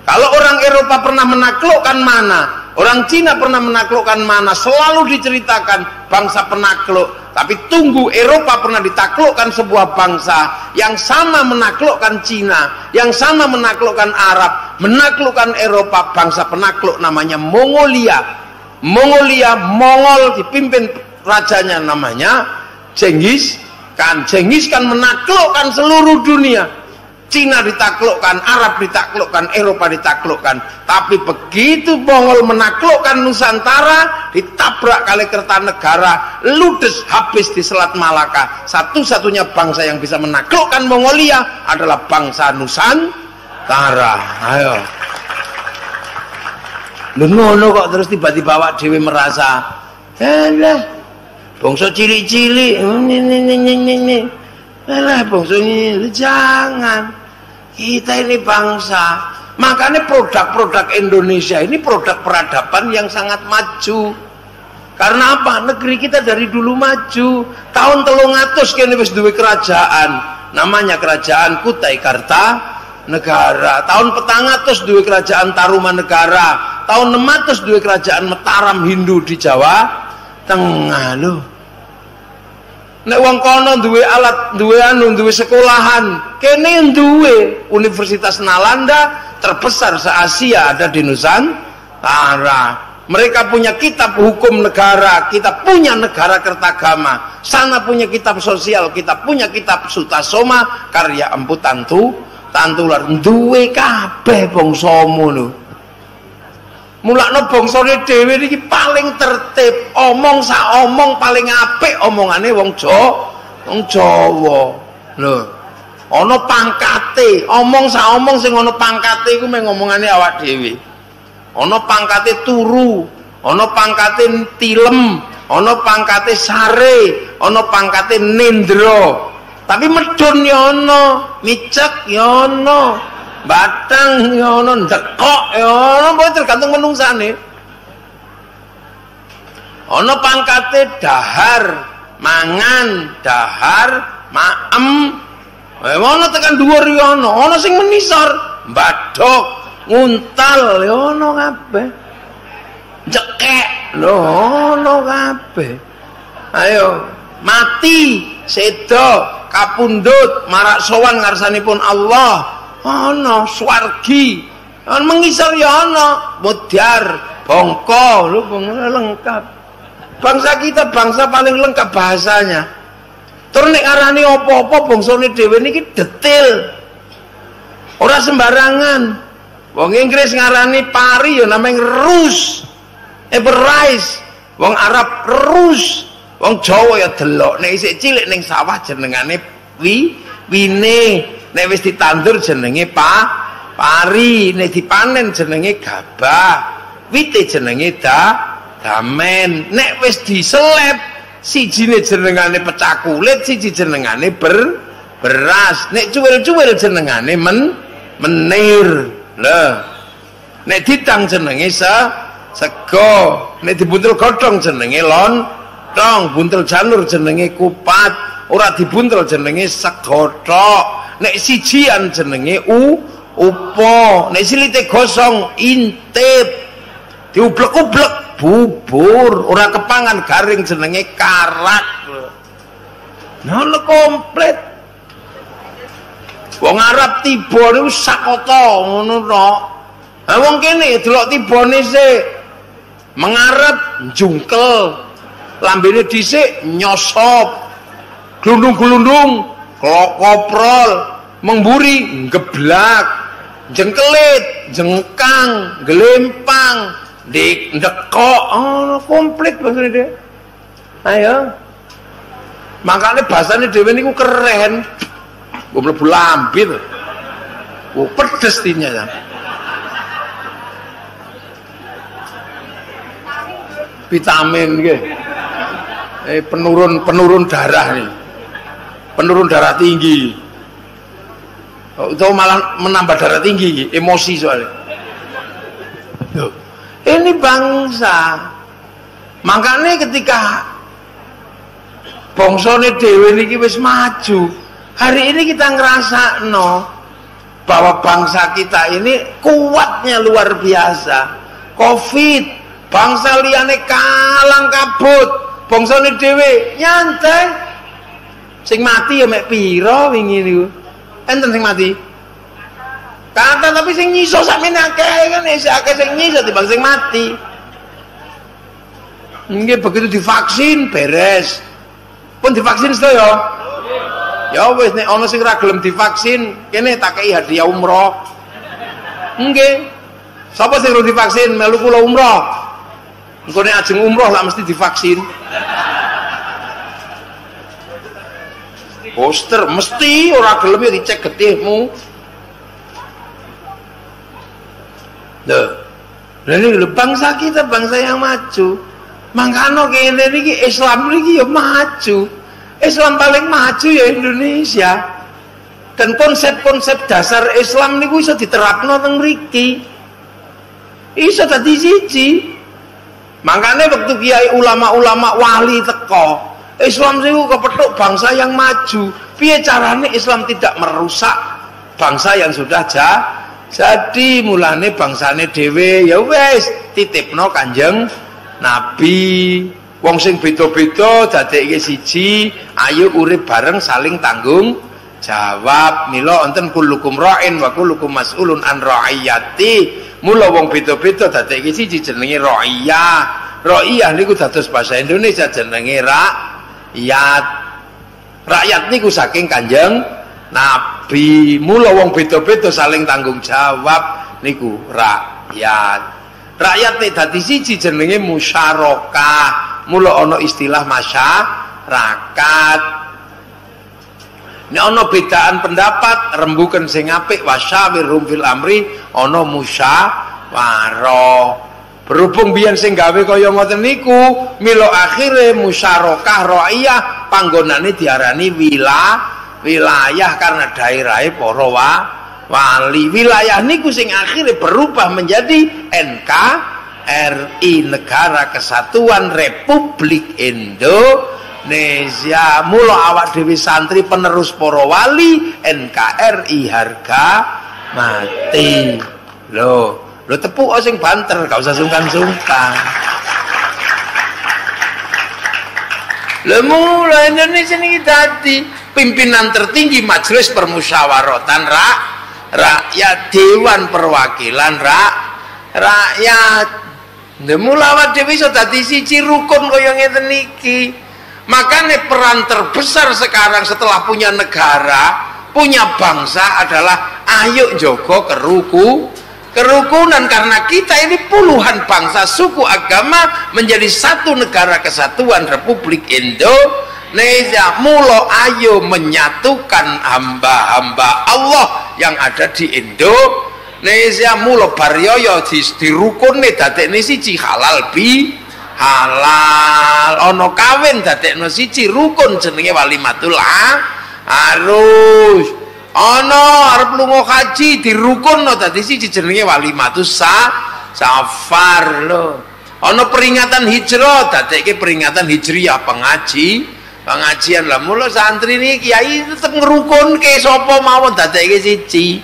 Kalau orang Eropa pernah menaklukkan mana? Orang Cina pernah menaklukkan mana? Selalu diceritakan bangsa penakluk tapi tunggu Eropa pernah ditaklukkan sebuah bangsa yang sama menaklukkan Cina, yang sama menaklukkan Arab, menaklukkan Eropa, bangsa penakluk namanya Mongolia. Mongolia, Mongol dipimpin rajanya namanya Genghis kan Genghis kan menaklukkan seluruh dunia Cina ditaklukkan, Arab ditaklukkan, Eropa ditaklukkan. Tapi begitu Mongol menaklukkan Nusantara, ditabrak kali Kertanegara, ludes habis di Selat Malaka. Satu-satunya bangsa yang bisa menaklukkan Mongolia adalah bangsa Nusantara. Ayo. Lu ngono kok terus tiba-tiba awak dewi merasa, "Alah, bangsa cili-cili, ini ini ini ini." Alah bangsa ini jangan. Kita ini bangsa. Makanya produk-produk Indonesia ini produk peradaban yang sangat maju. Karena apa? Negeri kita dari dulu maju. Tahun telung atus kini wis duwe kerajaan. Namanya kerajaan Kutai Karta negara. Tahun petang atus duwe kerajaan Taruman negara. Tahun 600 duwe kerajaan Mataram Hindu di Jawa Tengah loh nek wong kono duwe alat duwe anu duwe sekolahan. Kene duwe Universitas Nalanda terbesar se Asia ada di Nusantara. Mereka punya kitab hukum negara kita punya negara kertagama. Sana punya kitab sosial kita punya kitab sutasoma karya empu tantu tantular duwe kabeh bangsamu lho mulakno bangsane dhewe iki paling tertib. Omong sak omong paling apik omongane wong Jawa wong Jawa. Lho ana pangkate. Omong sak omong sing ana pangkate iku mung ngomongane awak dhewe. Ana pangkate turu ana pangkate tilem ana pangkate sare ana pangkate nendra. Tapi medun ya ana micek ya ana batang ya ono ndekok ya ono pokoke tergantung menungsane. Ono pangkate dahar mangan dahar maem. Eh ono tekan dhuwur ya ono. Ono sing menisor badok nguntal ya ono kabeh. Jekek lho ono ayo mati sedo kapundut marak sowan ngarsanipun Allah ana swargi. Mengisor ya ana. Mudhar bongko lho lengkap. Bangsa kita bangsa paling lengkap bahasanya. Terus nek arani opo-opo bangsane dhewe niki detail ora sembarangan. Wong Inggris ngarani pari ya namanya rus. Rice wong Arab rus. Wong Jawa ya delok. Nek isih cilik ning sawah jenengane wi wine nek wis ditandur jenenge pa pari nek dipanen jenenge gabah wite jenenge da damen. Nek wis diselep sijine jenengane pecah kulit siji jenengane ber beras. Nek cuwil-cuwil jenengane men menir. Lah nek ditang jenenge se sego. Nek dibuntel godhong jenenge lon tong buntel janur jenenge kupat ora dibuntel jenenge sego tok nek sijian jenenge u upo. Nek silite gosong intip. Diublek-ublek bubur. Ora kepangan garing jenenge karak. Nah komplit. Wong Arab tiba niku sakota ngono tok ha wong kene delok tibane sik. Mengarep jungkel lambene dhisik nyosop glundung-glundung koprol mengburi geblak jengkelit jengkang gelempang. Di ndekok. Oh komplit bahasane dia ayo. Makanya bahasanya dewe niku keren. Gue mlebu lambir gue pedes tinya ya? Vitamin gitu eh, penurun penurun darah nih penurun darah tinggi. Itu malah menambah darah tinggi emosi soalnya. Ini bangsa. Makanya ketika bongsone dewi ini wis maju hari ini kita ngerasa no bahwa bangsa kita ini kuatnya luar biasa. Covid bangsa liane kalang kabut. Bongsone dewi nyantai sing mati ya mek piro wingi niku enten sing mati kata tapi sing nyiso sampe akeh kan isih akeh sing nyiso timbang sing mati Nggih begitu divaksin beres. Pun divaksin sedaya. Ya wis nek ana sing ora gelem divaksin, kene tak kei hadiah umroh. Nggih. Sapa sing ora divaksin melu kula umroh. Engko nek ajeng umroh lah mesti divaksin. Poster mesti ora gelem ya dicek getihmu. Loh. Ini bangsa kita bangsa yang maju. Mangkano kene niki Islam niki ya maju. Islam paling maju ya Indonesia. Dan konsep-konsep dasar Islam niku iso diterapno teng mriki. Iso dadi siji. Makanya waktu kiai ulama-ulama wali teko, Islam niku kepethuk bangsa yang maju. Piye carane Islam tidak merusak bangsa yang sudah jah jadi mulane bangsane dhewe ya wis titipno Kanjeng Nabi. Wong sing beda-beda dadekke siji, ayo urip bareng saling tanggung jawab. Mila enten kullukum ra'in wa kullukum mas'ulun an ra'iyati. Mula wong beda-beda dadekke siji jenenge ra'iyah. Ra'iyah niku dados bahasa Indonesia jenenge rakyat. Rakyat niku saking Kanjeng Nabi. Mula wong beda-beda saling tanggung jawab niku rakyat. rakyat nek dadi siji jenenge musyarakah mula ana istilah masyarakat nek ana bedaan pendapat rembuken sing apik wasyawirhum fil amri ana musyawarah berhubung biyen sing gawe kaya ngoten niku mila akhire musyarakah ra'iyah panggonane diarani wilayah wilayah karena daerahe para wa wali. Wilayah niku sing akhirnya berubah menjadi NKRI Negara Kesatuan Republik Indonesia. Mula awak dewi santri penerus poro wali NKRI harga mati. Lo lo tepuk oh sing banter gak usah sungkan-sungkan. Lo mulai Indonesia ini tadi pimpinan tertinggi majelis permusyawaratan rak rakyat dewan perwakilan rak rakyat. Mulawat dhewe iso dadi siji rukun kaya ngeten iki. Makanya peran terbesar sekarang setelah punya negara, punya bangsa adalah ayo jogo keruku kerukunan karena kita ini puluhan bangsa suku agama menjadi satu negara kesatuan Republik Indonesia. Mulo ayo menyatukan hamba-hamba Allah yang ada di Indonesia. Mulo baryoyo di, di rukun nih ini siji halal bi halal. Ono kawin dadekno siji rukun jenenge walimatul harus ono arep lunga haji dirukunno dadi siji jenenge walimatus sa safar lho. Ono peringatan hijrah dadekke peringatan hijriah pengaji. Pengajian lah mula santri ini kiai tetep ngerukunke sapa mawon dadekke siji.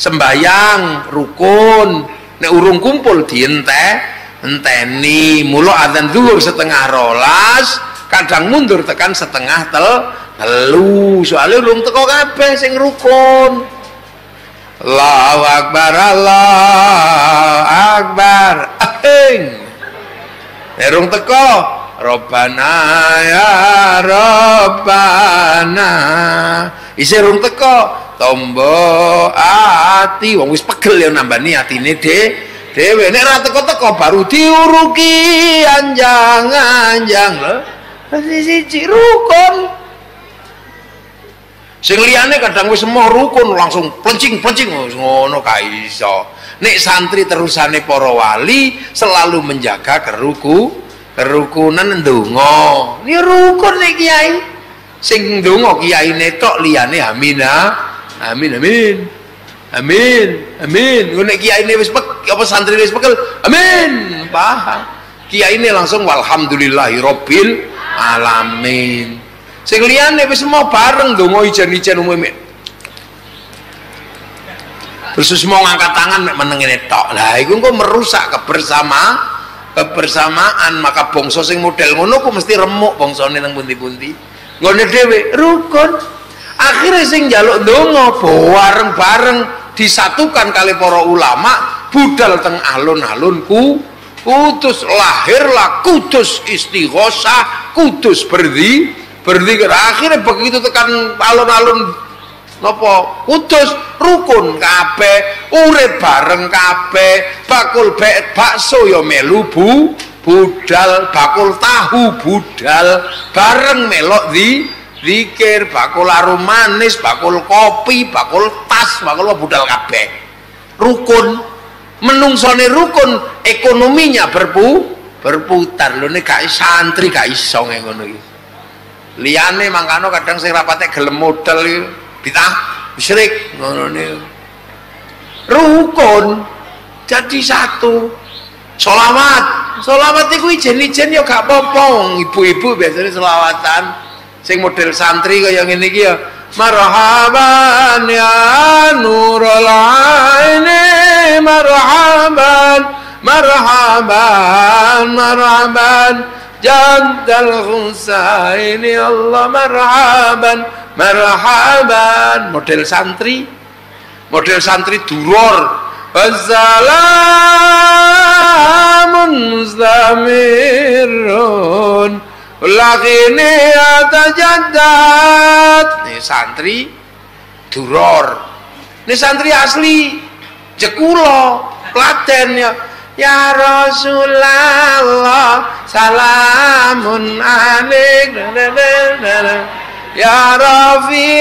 Sembayang rukun. Nek urung kumpul diente enteni. Mulo adzan zuhur setengah rolas kadang mundur tekan setengah tel telu soalnya belum teko kabeh sing rukun. Allahu Akbar Allah Akbar. Ahing. Erung teko. Robbana ya Robbana isi rung teko. Tombo ati. Wong wis pegel ya nambani atine deh Dewe nek ra teko-teko baru diuruki anjang-anjang. Lho. Siji rukun. Sing liyane kadang wis semua rukun langsung plencing-plencing ngono ka iso. Nek santri terusane para wali selalu menjaga keruku kerukunan ndonga. Ini rukun nek kiai. Sing ndonga kiai netok liyane amina. Amin amin. Amin. Amin. Nek kiai wis apa santri wis pekel amin paham kiai ini langsung walhamdulillahi robbil alamin sing liyane wis semua bareng donga ijen-ijen umum terus semua ngangkat tangan mek meneng tok. Lah iku engko merusak kebersama kebersamaan. Maka bangsa sing model ngono ku mesti remuk bangsane nang pundi-pundi. Nggone dhewe rukun. Akhirnya sing jaluk donga bareng-bareng disatukan kali para ulama budal teng alun-alunku kudus lahirlah kudus istighosah kudus berdi berzikir akhirnya begitu tekan alun-alun nopo kudus rukun kape urip bareng kape bakul bek bakso yo ya melu bu budal bakul tahu budal bareng melok di zikir bakul arum manis bakul kopi bakul tas bakul budal kape rukun menungsone rukun ekonominya berpu berputar. Lho nek gak santri gak iso ngono liyane mangkano kadang sing rapate gelem modal iki bitah musyrik ngono rukun jadi satu. Solawat solawat itu ijen-ijen ya gak apa-apa. Ibu-ibu biasanya solawatan sing model santri kaya ngene iki ya marhaban ya nurul aini marhaban marhaban marhaban jaddal husaini Allah marhaban marhaban. Model santri model santri duror. Wassalamun mustamirun lakini atajaddad nih santri duror. Ini santri asli. Jekulo klaten ya ya Rasulullah salamun alaik. Ya Rafi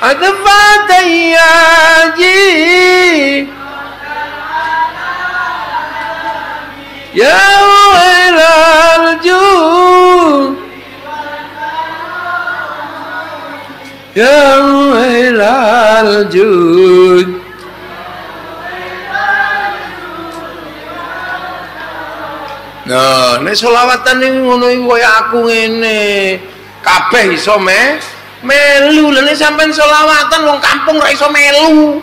Adfatayyaji Ya wailal jud Ya wailal jud Nah, nek selawatan iki ngono iki kaya aku ngene. Kabeh iso me melu. Lah nek sampean selawatan wong kampung ora iso melu.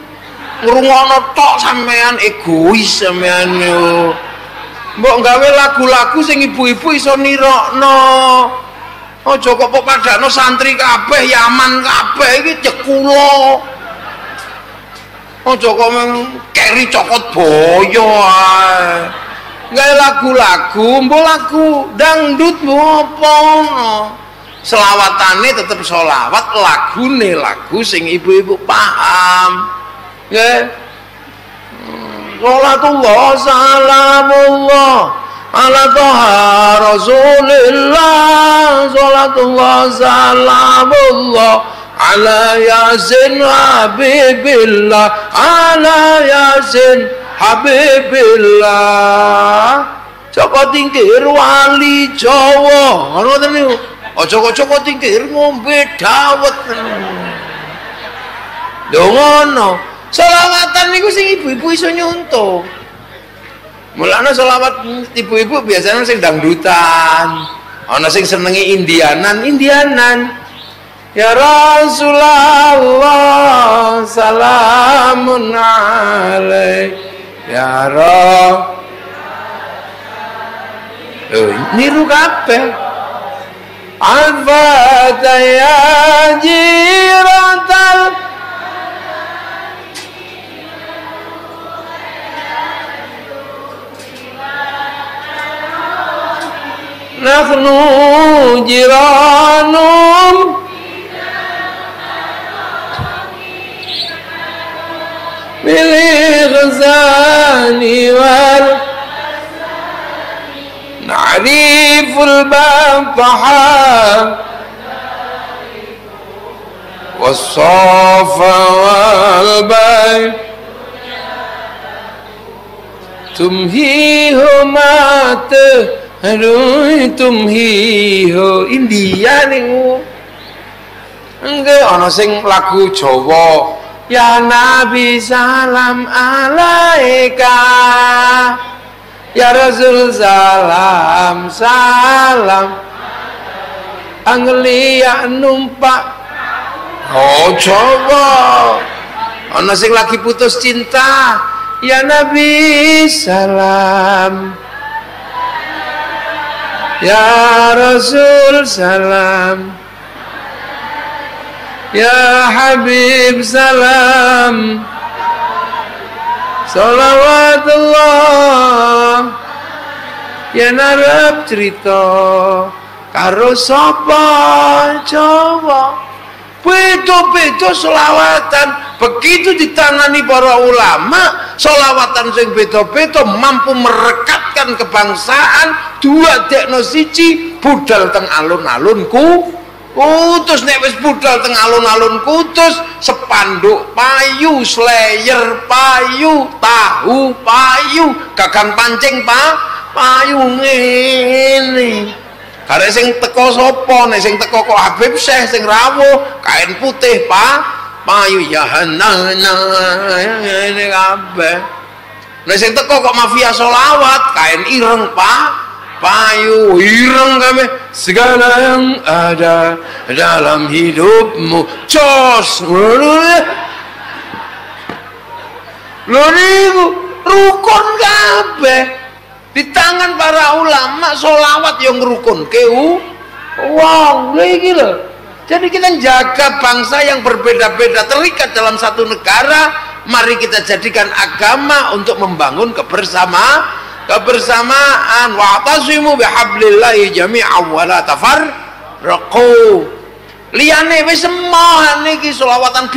Ngrungokno tok sampean egois sampean yo mbok gawe lagu-lagu sing ibu-ibu iso nirokno aja kok padakno santri kabeh yaman kabeh iki cekulo Aja kok keri cokot boyo ae. Gawe lagu-lagu, mbok lagu dangdut apa ono. Selawatane tetep selawat, lagune lagu sing ibu-ibu paham. Nggih. Salatullah salamullah ala toha rasulillah Salatullah salamullah ala yasin habibillah ala yasin habibillah Joko tingkir wali Jawa ngoten niku aja kok Joko tingkir ngombe dawet lho ngono Selawatan niku sing ibu-ibu iso nyuntuk. Mulane selawat ibu-ibu biasanya sing dangdutan. Ana sing senengi indianan, indianan. Ya Rasulullah salamun alaik Ya Rasulullah Oh, niru apa? Anfata ya jiratal. Nahnu jiranum. بالغزال وال نعرف البطحاء والصافا والبيت تمهيهما تهما Aduh tumhiho India niku. Enggak ana sing lagu Jawa. Ya Nabi salam alaika. Ya Rasul salam salam. Anglia numpak. Oh Jawa. Ana sing lagi putus cinta. Ya Nabi salam. Ya Rasul salam Ya Habib salam. Salawatullah. Ya narap cerita. Karo sapa coba beda-beda selawatan. Begitu ditangani para ulama selawatan sing beda-beda mampu merekatkan kebangsaan dua siji budal teng alun-alunku Kutus nek wis budal teng alun-alun kutus sepanduk payu slayer payu tahu payu gagang pancing pa payu ngene Karek sing teko sapa nek sing teko kok Habib Syekh sing rawuh kain putih Pak payu ya hanana ini kabeh. Nek sing teko kok mafia solawat kain ireng Pak payu ireng kabeh segala yang ada dalam hidupmu. Jos lho niku rukun kabeh. Di tangan para ulama solawat yang rukun. Keu wow iki lho. Jadi kita jaga bangsa yang berbeda-beda terikat dalam satu negara mari kita jadikan agama untuk membangun kebersama kebersamaan. Wa'tasimu bihablillahi jami'an wa la tafarraqu. Liyane wis semohan niki selawatan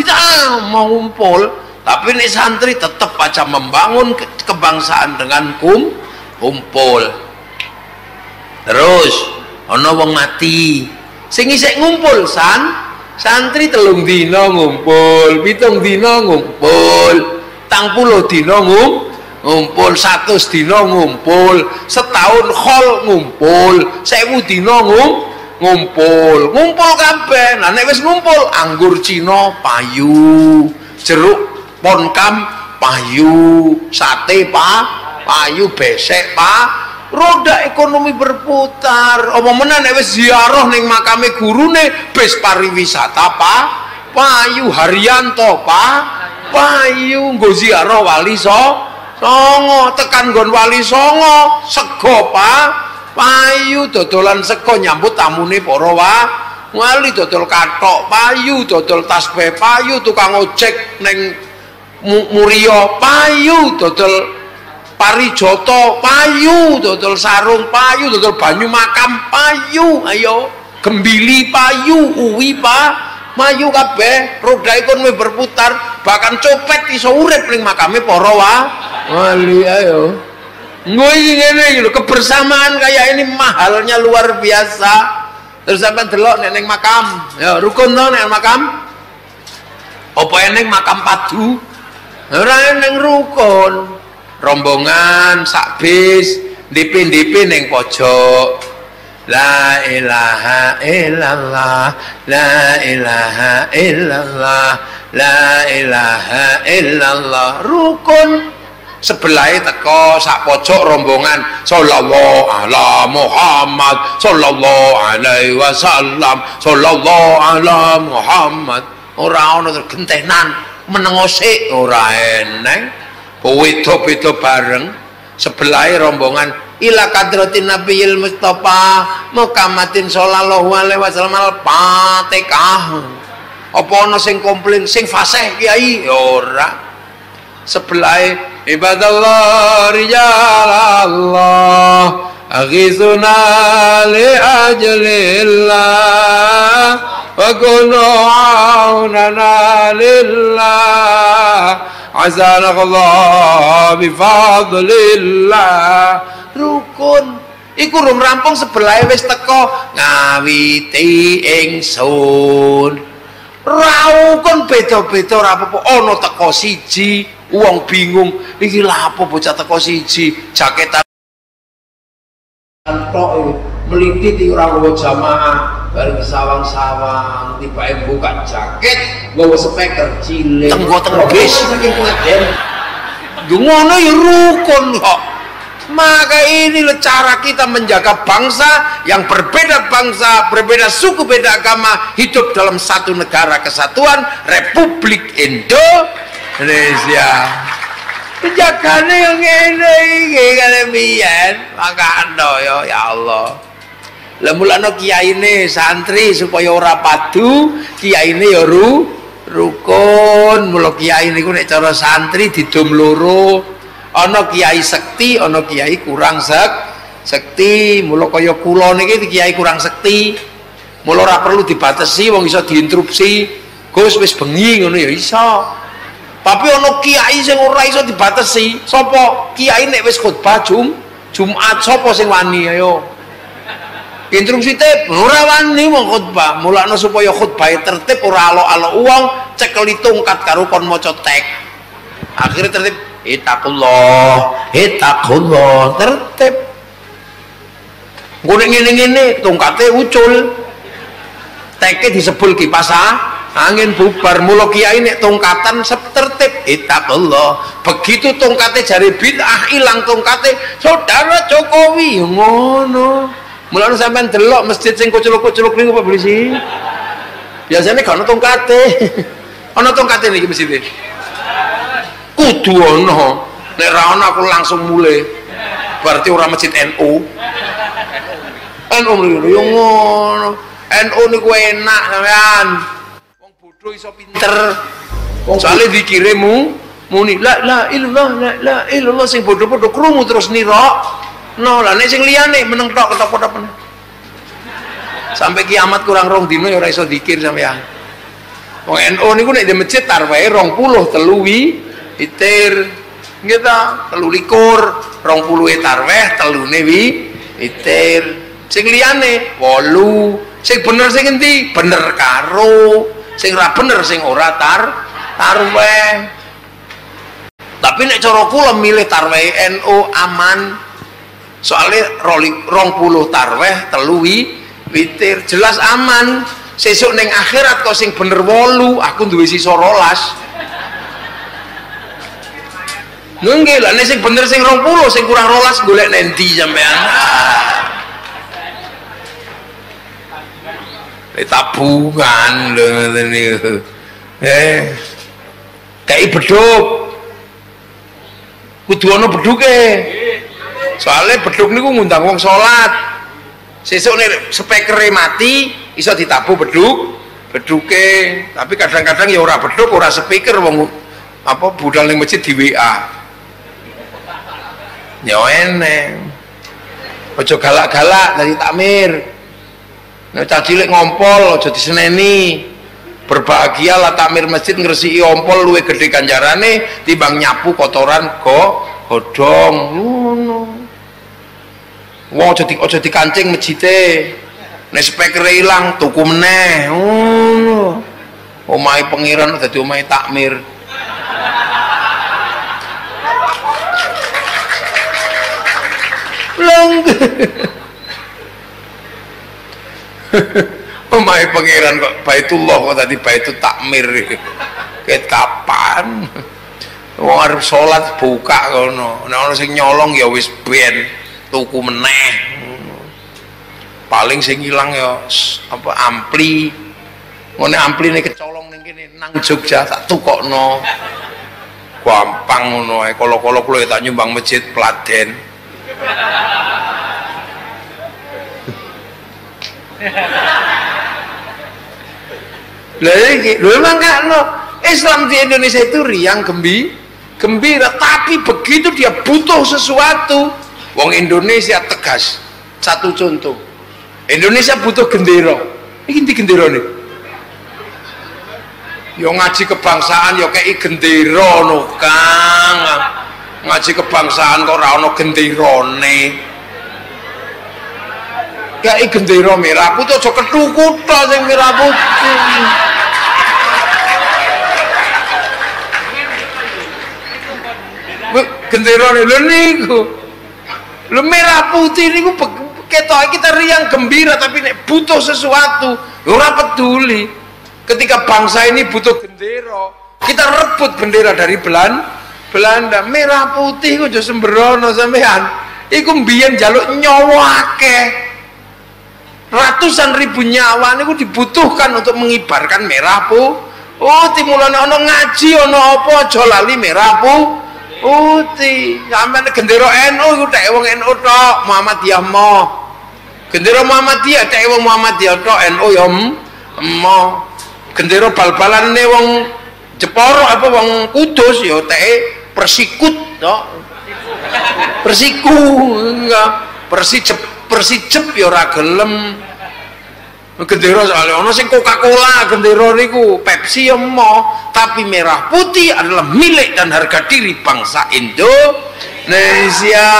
mau ngumpul. Tapi ini santri tetap aja membangun kebangsaan dengan kum kumpul. Terus ana wong mati. Sing ngumpul san santri telung dina ngumpul pitung dina ngumpul tang puluh dina ngum ngumpul satu dina ngumpul setahun khol ngumpul sewu dina ngum ngumpul. Ngumpul kabeh. Nah nek wis ngumpul anggur Cina payu. Jeruk ponkam payu. Sate pa payu besek pak roda ekonomi berputar. Apa menan wis ziarah ning makame gurune bis pariwisata pak payu Haryanto pak payu nggo ziarah wali so songo tekan nggon wali songo. Sego pak. Payu dodolan sego nyambut tamune para wa. Wali dodol katok payu dodol tasbih payu tukang ojek neng Murio payu dodol parijoto payu dodol sarung payu dodol banyu makam payu ayo. Gembili payu uwi pa mayu kabeh roda ikon berputar bahkan copet iso urip ning makame para wali ayo. Ini gitu kebersamaan kayak ini mahalnya luar biasa. Terus sampai delok neneng makam. Ya rukun tuh neneng makam? Apa eneng makam padu? Ora neng rukun. Rombongan sak bis DP-DP neng pojok La ilaha illallah La ilaha illallah La ilaha illallah. Rukun. Sebelah teko sak pojok rombongan. Sallallahu ala Muhammad sallallahu alaihi wasallam sallallahu ala Muhammad. Ora ana gentenan menengose ora eneng. Beda-beda bareng. Sebelah rombongan ila kadratin nabiyil mustafa mukamatin sallallahu alaihi wasallam al patekah apa ana sing komplain? Sing fasih kiai. Ya ora. Sebelah ibadallah rijalallah aghizuna li ajlillah wa kunu aunana lillah azana bi fadlillah rukun. Iku rum rampung sebelah wis teko ngawiti ingsun. Raukun beda-beda ora apa-apa. Ana teko siji wong bingung iki lha apa bocah teko siji? Jaketan. Tok meliti ora nggawa jamaah bareng sawang-sawang tiba buka jaket nggawa speaker cilik. Tenggo-tenggo. Bis ngono ya rukun kok maka inilah cara kita menjaga bangsa yang berbeda bangsa, berbeda suku, beda agama, hidup dalam satu negara kesatuan, Republik Indonesia. Penjaganya yang ini, ini kan maka anda ya, ya Allah. Lah mulane kiai ini santri supaya ora padu kiai ini ya ru rukun. Mula kiai niku nek cara santri didom loro ana kiai sekti ana kiai kurang sek sekti. Mula kaya kula niki kiai kurang sekti. Mula ora perlu dibatasi wong iso diinterupsi Gus wis bengi ngono ya iso. Tapi ana kiai sing ora iso dibatasi sapa? Kiai nek wis khutbah jum Jumat sapa sing wani ayo? Instruksi tip ora wani wong khutbah mulakno supaya khutbah tertib ora alo-alo uang cekeli tungkat karo kon maca tek akhirnya tertib itakullah itakullah tertib ngene ngene ngene tungkate ucul teke disebul kipas angin bubar mula kiai nek tungkatan tertib itakullah begitu tungkate jari bid'ah ilang tungkate saudara Jokowi ngono Mulane sampean delok masjid sing kuculuk-kuculuk niku Pak Polisi. Biasanya gak ono tongkate. Ana tongkate niki. Kudu ono. Nek ra ono aku langsung mulai. Berarti ora masjid NU. NU niku yo ngono. NU niku enak sampean. Wong bodoh iso pinter. Wong soalnya dikirimu muni la la illallah la la illallah sing bodoh-bodoh krungu terus nirok no lah nek sing liyane meneng tok ketok apa sampai kiamat kurang rong dino ya ora iso dikir sampean wong NU niku nek di masjid tarwae 20 telu itir. Nggih ta? Telu likur 20 e tarweh telune wi? Itir. Sing liyane 8 sing bener sing endi bener karo. Sing ra bener sing ora tar tarweh tapi nek cara kula milih tarweh NU aman. Soalnya rong puluh tarweh teluwi witir. Jelas aman. Sesuk akhirat kau sing bener wolu aku duwe sisa rolas nunggu lah nek sing bener sing rong puluh sing kurang rolas golek nanti sampean? Eh tabungan lho eh kayak beduk. Kudu ana beduke. Soalnya beduk niku ngundang wong sholat. Sesuk nih speaker mati iso ditabuh beduk beduke. Tapi kadang-kadang ya ora beduk ora speaker wong apa budal ning masjid di WA ya eneng ojo galak-galak dari takmir. Nek cah cilik ngompol ojo diseneni. Berbahagialah takmir masjid ngresiki ompol luwe gede ganjarane timbang nyapu kotoran go godong ngono. Wong ojo di ojo dikancing masjide nek speaker ilang tuku meneh. Ngono. Omahe pangeran dadi omahe takmir Lang. Omahe pangeran kok Baitullah kok tadi Baitul Takmir. Ket kapan? Wong arep salat buka kono. Nek ana sing nyolong ya wis ben tuku meneh. Paling sing ilang ya apa ampli. Ngene ampline kecolong ning kene nang Jogja tak tukokno. Gampang ngono ae. Kala-kala kula tak nyumbang masjid Pladen. Lah iki lho memang kan lo Islam di Indonesia itu riang gembi, gembira, tapi begitu dia butuh sesuatu, wong Indonesia tegas. Satu contoh. Indonesia butuh gendera. Iki di gendera nih. Yo ngaji kebangsaan yo kayak gendera no. Ngaji kebangsaan kok ora ono genderane. Kayak gendera merah putih aja kethuku tok sing merah putih. genderane lho niku lho merah putih niku ketok kita riang gembira tapi nek butuh sesuatu ora peduli ketika bangsa ini butuh gendera kita rebut bendera dari Belan Belanda merah putih kok aja sembrono sampean iku mbiyen jaluk nyawa akeh. Ratusan ribu nyawa niku dibutuhkan untuk mengibarkan merah putih oh timulane ana ngaji ana apa aja lali merah putih putih sampean gendera NU iku tek wong NU tok Muhammadiyah mo. Gendera Muhammadiyah tek wong Muhammadiyah tok NU ya mo. Gendera bal-balane wong Jeporo apa wong Kudus ya tek persikut tok persiku enggak. Persijep persijep ya ora gelem. Gendera soalnya ono sing Coca-Cola gendera niku. Pepsi ya mau. Tapi merah putih adalah milik dan harga diri bangsa Indonesia.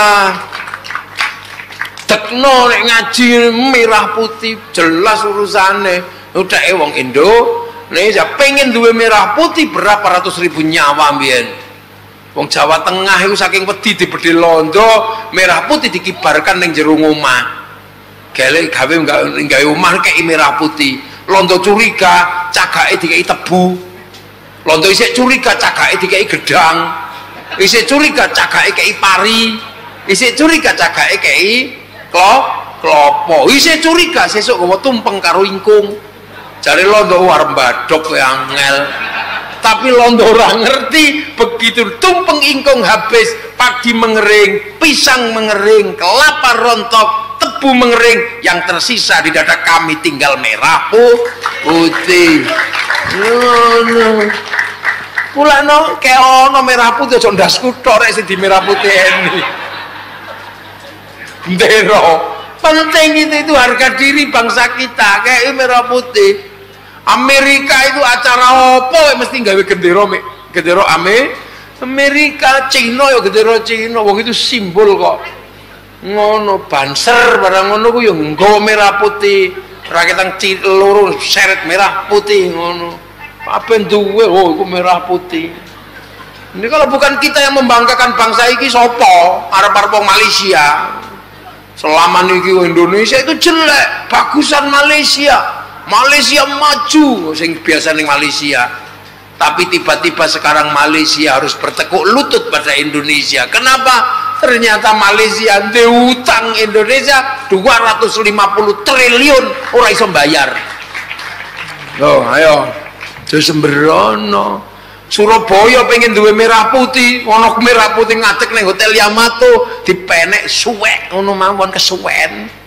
Tekno nek ngaji merah putih jelas urusane. Udah wong Indonesia pengen duwe merah putih berapa ratus ribu nyawa mbiyen Wong Jawa Tengah itu saking wedi dibedhe londo merah putih dikibarkan ning jero omah Gale gawe gawe omah kayak merah putih. Londo curiga, cagake dikai tebu. Londo isik curiga, cagake dikai gedang. Isik curiga, cagake kei pari. Isik curiga, cagake kei klo klopo. Isik curiga sesuk gawa tumpeng karo ingkung. Jare londo war badok angel. Tapi londo orang ngerti begitu tumpeng ingkung habis pagi mengering pisang mengering kelapa rontok tebu mengering yang tersisa di dada kami tinggal merah putih. Pula no kayak ono merah putih aja ndasku tok di merah putih ini. Ndero. Penting itu itu harga diri bangsa kita. Kayak merah putih Amerika itu acara apa? Mesti gawe gendera gendera Ame Amerika Cina ya gendera Cina. Wong itu simbol kok. Ngono banser barang ngono ku ya nggawa merah putih. Rakyat loro seret merah putih ngono. Apa duwe oh itu merah putih. Ini kalau bukan kita yang membanggakan bangsa ini sopo Arab-Arab Malaysia. Selama niki Indonesia itu jelek bagusan Malaysia Malaysia maju. Sing biasa ning Malaysia. Tapi tiba-tiba sekarang Malaysia harus bertekuk lutut pada Indonesia. Kenapa? ternyata Malaysia diutang Indonesia 250 triliun. Orang iso bayar oh ayo. Terus sembrono. Surabaya pengen duwe merah putih. Ono merah putih ngadeg ning hotel Yamato. Dipenek suwek. Ngono mawon kesuwen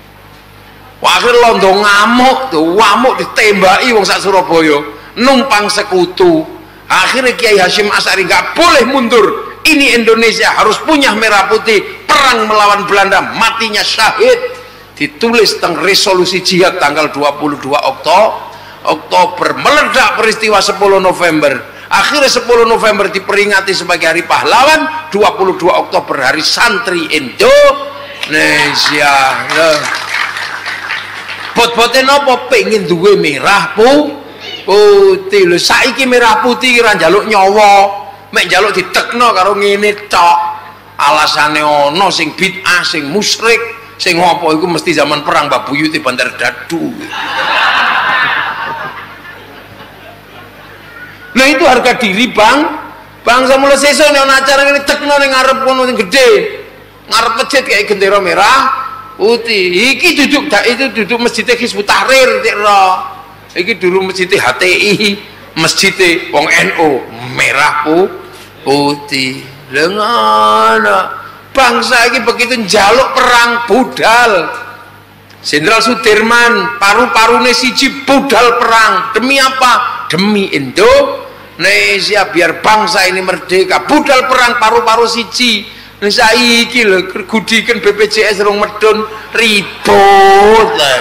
Wakil londo ngamuk, ngamuk ditembaki wong sak Surabaya, numpang sekutu. akhirnya Kiai Hashim Asari nggak boleh mundur. Ini Indonesia harus punya merah putih perang melawan Belanda matinya syahid. Ditulis tentang resolusi jihad tanggal 22 Oktober Oktober meledak peristiwa 10 November. Akhirnya 10 November diperingati sebagai hari pahlawan 22 Oktober hari santri Indonesia bot-botnya nopo pengen duwe merah pu putih lho saiki merah putih kira jaluk nyawa. Mek jaluk ditekno karo ngene tok. Alasane ono sing bid'ah sing musyrik. Sing ngopo iku mesti zaman perang Mbak Buyuti Bandar Dadu. Nah itu harga diri bang, bangsa mulai sesuk nih acara ini tekno nih ngarep kono yang gede, ngarep masjid kayak gendera merah, putih. Iki duduk dak itu duduk masjid Hizbut Tahrir ro. Iki dulu masjid HTI, masjid wong NU merah pu putih. Lengan bangsa ini begitu jaluk perang budal. Jenderal Sudirman paru-parune siji budal perang demi apa? Demi Indo Indonesia biar bangsa ini merdeka budal perang paru-paru siji saiki lho gudikan BPJS rong medun ribut lah.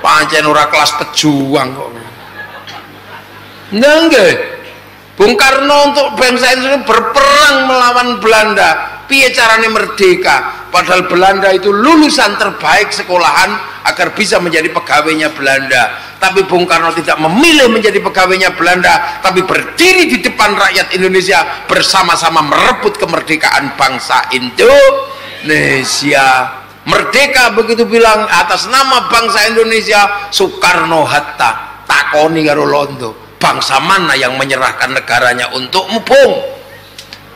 Pancen ora kelas pejuang kok. Nggih Bung Karno untuk bangsa ini berperang melawan Belanda. Piye caranya merdeka? Padahal Belanda itu lulusan terbaik sekolahan agar bisa menjadi pegawainya Belanda. Tapi Bung Karno tidak memilih menjadi pegawainya Belanda tapi berdiri di depan rakyat Indonesia bersama-sama merebut kemerdekaan bangsa Indonesia. Merdeka begitu bilang atas nama bangsa Indonesia Soekarno Hatta takoni karo Londo bangsa mana yang menyerahkan negaranya untuk Bung?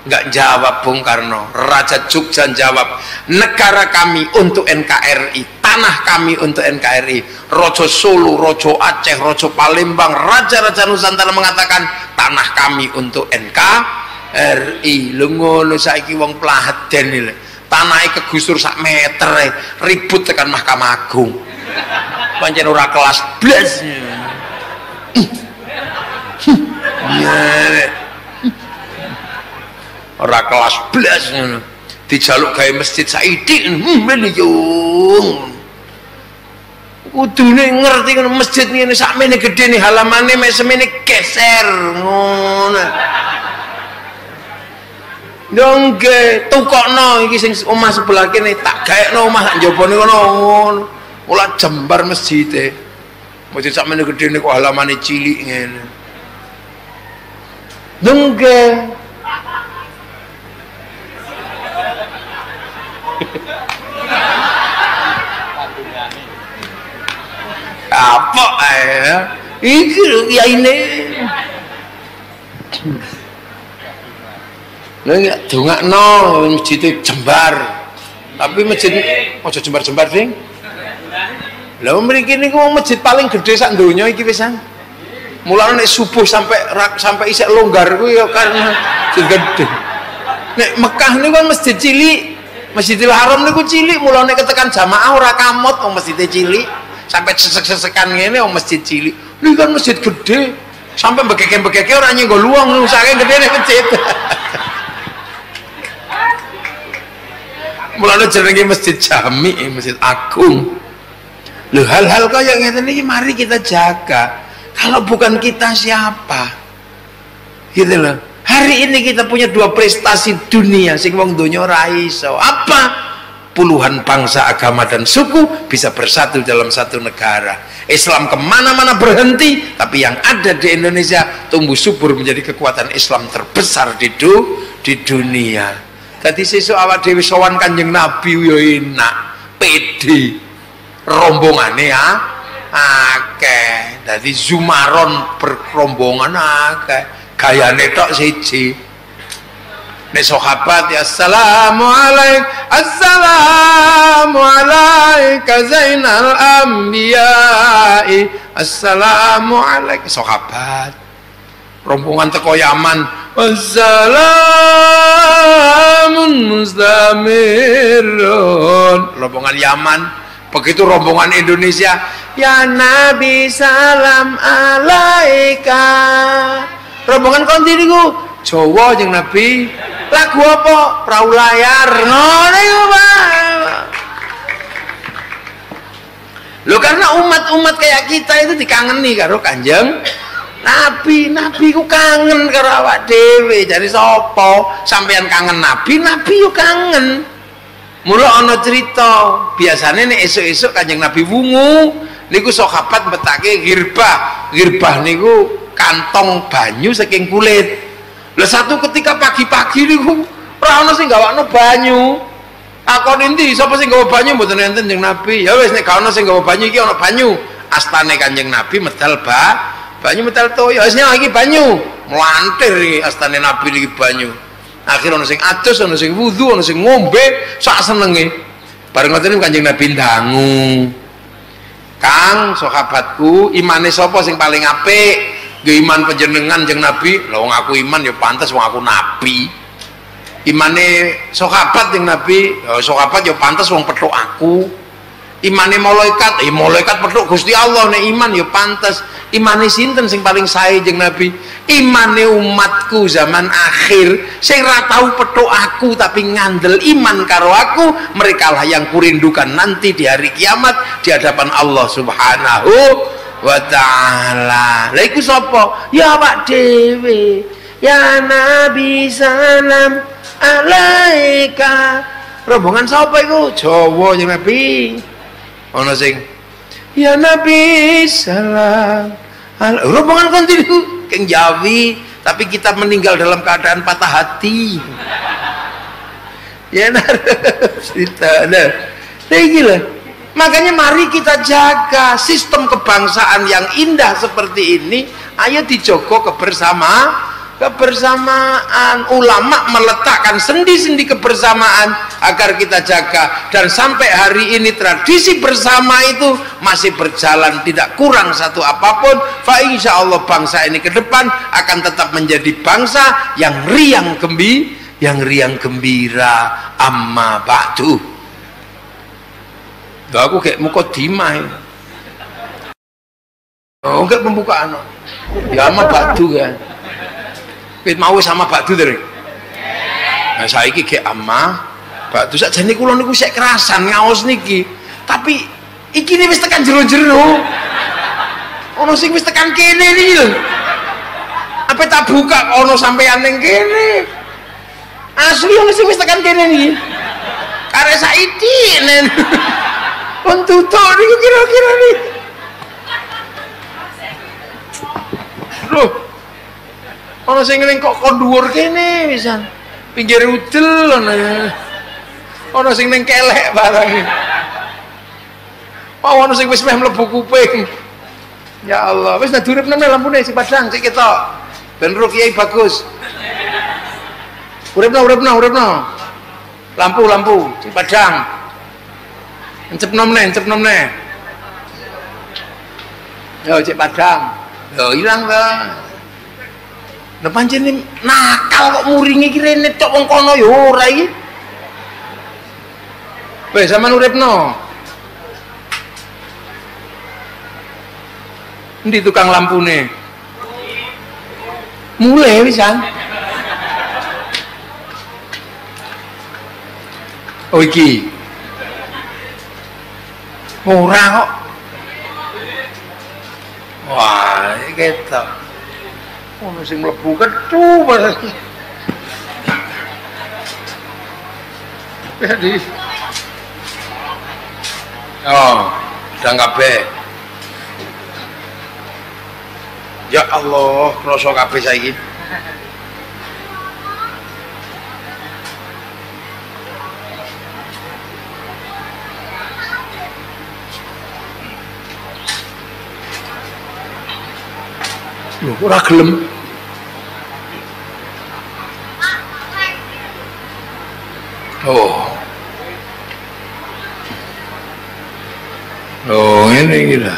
Nggak jawab Bung Karno. Raja Jogja jawab negara kami untuk NKRI tanah kami untuk NKRI Rojo Solo, Rojo Aceh, Rojo Palembang Raja-Raja Nusantara mengatakan tanah kami untuk NKRI lu ngono saiki wong peladen ini tanahnya kegusur sak meter ribut tekan Mahkamah Agung. Pancen ora kelas blas ora kelas blas ngono dijaluk gawe masjid saiki hmm yung kudune ngerti kan masjid ngene sakmene gede nih halamane mek semene geser ngono Dongge tukokno iki sing omah sebelah kene tak gaekno omah njabane kono ngono. Mula jembar masjid e. Masjid sakmene gede kok halamane cilik ngene. Dongge apa ya iki ya ini Nah, dongakno masjid jembar. Tapi masjid aja jembar-jembar, Ding. Lah mriki niku masjid paling gede sak donya iki pisan. Mulane nek subuh sampai sampai isek longgar kuwi ya karena gede. Nek Mekah niku kan masjid cilik, Masjidil Haram niku cilik, mulane ketekan jamaah ora kamot wong masjid cilik. Sampai sesek-sesekan ngene wong masjid cilik. Ini kan masjid gede sampai begeke-begeke orang nyenggol luang lu saking gede nih masjid. Mulanya jenenge masjid jami masjid agung. Lu hal-hal yang ngeten ini mari kita jaga kalau bukan kita siapa? Gitu loh. Hari ini kita punya dua prestasi dunia. Sing wong dunia raiso apa? Puluhan bangsa, agama, dan suku bisa bersatu dalam satu negara. Islam ke mana-mana berhenti, tapi yang ada di Indonesia tumbuh subur menjadi kekuatan Islam terbesar di, du, di dunia. Tadi sesu awak dewi sowan kanjeng Nabi yo enak, pede, ya, akeh. Jadi Zumaron berrombongan akeh, gayane tok siji. Nek sahabat ya assalamu alaik assalamu alaika zainal anbiya'i. Assalamu alaik. Sahabat. Rombongan teko Yaman. Wassalamun mustamirun rombongan Yaman begitu rombongan Indonesia ya Nabi salam alaika. Rombongan konti niku Jawa jeung Nabi. Lagu apa? Perahu layar. Ngono iku Loh karena umat-umat kayak kita itu dikangeni karo Kanjeng Nabi, Nabi ku kangen karo awak dhewe. Jadi sapa? Sampean kangen Nabi, Nabi yo kangen. Mula ana cerita, biasanya nek esuk-esuk Kanjeng Nabi wungu, niku sahabat betake girbah. Girbah niku kantong banyu saking kulit. Lah satu ketika pagi-pagi niku ora ana sing gawakno banyu. Akon endi sapa sing gawa banyu mboten enten Kanjeng Nabi. Ya wis nek gak ana sing gawa banyu iki banyu. Astane Kanjeng Nabi medal ba banyu medal toyo. Wis lagi banyu. Melantir astane Nabi iki banyu. Akhir ana sing adus, ana sing wudu, ana sing ngombe sak senenge. Bareng ngoten Kanjeng Nabi ndangu. Kang, sahabatku, imane sapa sing paling apik? Nggih iman panjenengan jeung Nabi. Lah wong aku iman ya pantes wong aku nabi. Imane sahabat yang Nabi, ya sahabat ya pantes wong petuk aku. Imane malaikat, eh malaikat petuk Gusti Allah nek iman ya pantes. Imane sinten sing paling sae jeung Nabi? Imane umatku zaman akhir sing ra tau petuk aku tapi ngandel iman karo aku, mereka lah yang kurindukan nanti di hari kiamat di hadapan Allah Subhanahu wa taala. Lah iku sapa? Ya Pak Dewi. Ya Nabi salam alaika rombongan sapa iku Jawa yang Nabi ana sing ya Nabi salam. Al rombongan kon iku keng Jawi tapi kita meninggal dalam keadaan patah hati. Ya cerita nah. Gila makanya mari kita jaga sistem kebangsaan yang indah seperti ini. Ayo dijogo kebersamaan kebersamaan. Ulama meletakkan sendi-sendi kebersamaan agar kita jaga. Dan sampai hari ini tradisi bersama itu masih berjalan tidak kurang satu apa pun. Fa insya Allah bangsa ini ke depan akan tetap menjadi bangsa yang riang gembi yang riang gembira. Amma ba'du. Aku kayak muka dimah oh enggak pembukaan. Ya amma ba'du kan Wit mau sama bakdu dari. Nah saiki ge amma bakdu sakjane kula niku sik kerasan ngaos niki. Tapi iki wis tekan jero-jero. Ono sing wis tekan kene iki lho. Apa tak buka ono sampean ning kene. Asli ono sing wis tekan kene niki. Karek saiki nen. Pun tutuk niku kira-kira nih. Loh, ana sing ning kok kon dhuwur kene pisan. Pinggir udel ana. Ana sing ning kelek barang. Mau ana sing wis meh mlebu kuping. Ya Allah wis nadurip nang lampune sing padang sik ketok. Ben kiai bagus. Uripna uripna uripna. Lampu lampu sing padang. Encep nom ne encep nom ne yo cek padang. Yo hilang ta Lah pancen nakal kok muringi iki rene tok wong kono ya ora iki. Wes sampean uripno. Endi tukang lampune? Mulai wisan. Oh iki. Ora kok. Wah, ketok ono sing mlebu kethu bareng jadi oh udah kabeh. Ya Allah krasa kabeh saiki. Lho, ora gelem. Ini gila.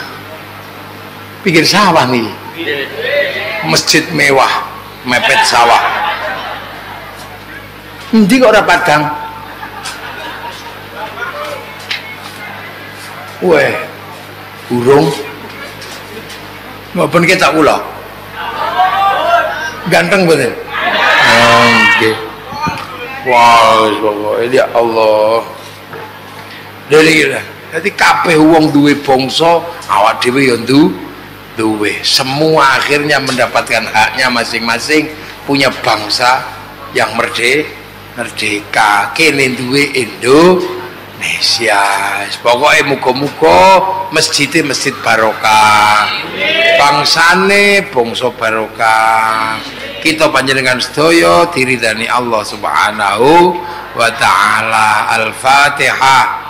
Pikir sawah nih. Masjid mewah, mepet sawah. Nanti kok ora padang? Weh, burung. Maupun kita ulah. Ganteng betul. Wah, wis pokoke ya Allah. Dari lah. Jadi kabeh wong duwe bangsa, awak dhewe ya duwe. Semua akhirnya mendapatkan haknya masing-masing, punya bangsa yang merdeka, merdeka. Kene duwe Indonesia. Pokoknya muga-muga masjidnya masjid barokah. Bangsane bangsa barokah. Kita panjenengan sedaya diridani Allah Subhanahu wa taala. Al-Fatihah.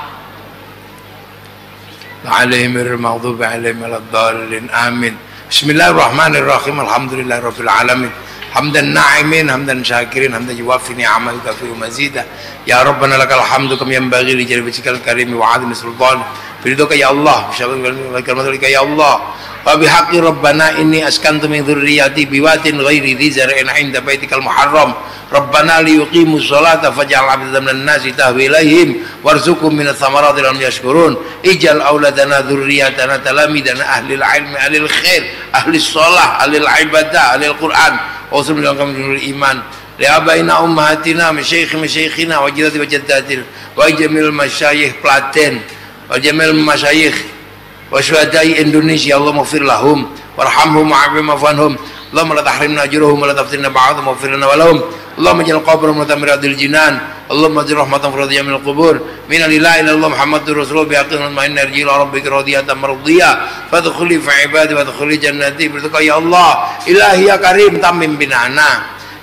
عليهم المغضوب عليهم ولا الضالين. آمين. بسم الله الرحمن الرحيم. الحمد لله رب العالمين. حمدا ناعمين حمدا شاكرين حمدا يوافي نعمه ويكافئ مزيدا يا ربنا لك الحمد كم ينبغي لجل وجهك الكريم وعظيم سلطانك برضاك يا الله بشهادتك يا الله وبحق ربنا إني أسكنت من ذريتي بواد غير ذي زرع عند بيتك المحرم ربنا ليقيموا الصلاة فاجعل عبدا من الناس تهوي إليهم وارزقهم من الثمرات لهم يشكرون اجعل أولادنا ذريتنا تلاميذنا أهل العلم أهل الخير أهل الصلاة أهل العبادة أهل القرآن وصل لهم من الإيمان لآبائنا أمهاتنا مشايخ مشايخنا وجدات وجداتنا وجميع المشايخ بلاتين وجميع المشايخ وشهداء إندونيسيا اللهم اغفر لهم وارحمهم وعافهم وعفوهم اللهم لا تحرمنا أجرهم ولا تفتنا بعضهم واغفر لنا ولهم اللهم اجعل قبرهم من رياض الجنان اللهم اجعل رحمة في رضي من القبور من الإله إلا الله محمد رسول الله بحقنا ما إن إلى ربك راضية مرضية فادخلي في عبادي وادخلي جنتي برضاك يا الله إلهي يا كريم تمم بنانا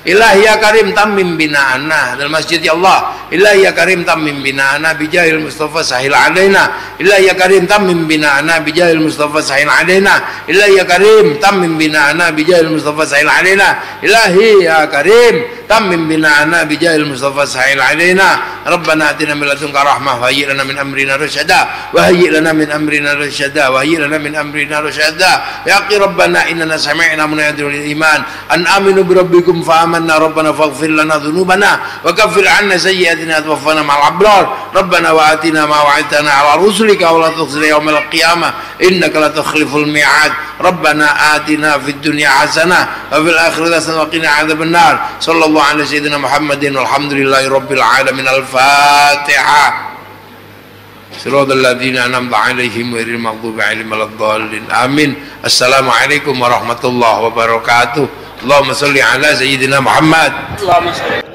Ilahi ya karim tamim bina'ana dalam masjid ya Allah. Ilahi ya karim tamim bina'ana bijahil Mustafa sahil alaina. Ilahi ya karim tamim bina'ana bijahil Mustafa sahil alaina. Ilahi ya karim tamim bina'ana bijahil Mustafa sahil alaina. Ilahi ya karim tamim bina'ana bijahil Mustafa sahil alaina. Rabbana atina min ladunka rahmah wa hayyi lana min amrina rasyada wa hayyi lana min amrina rasyada wa hayyi lana min amrina rasyada ya qi rabbana innana sami'na munadil iman. An aminu bi rabbikum fa آمنا ربنا فاغفر لنا ذنوبنا وكفر عنا سيئاتنا توفنا مع الأبرار. ربنا وآتنا ما وعدتنا على رسلك ولا تخزنا يوم القيامة. إنك لا تخلف الميعاد. ربنا آتنا في الدنيا حسنة وفي الآخرة حسنة وقنا عذاب النار. صلى الله على سيدنا محمد والحمد لله رب العالمين. الفاتحة. صراط الذين أنعمت عليهم غير المغضوب عليهم ولا الضالين. آمين. السلام عليكم ورحمة الله وبركاته. اللهم صل على سيدنا محمد. اللهم صل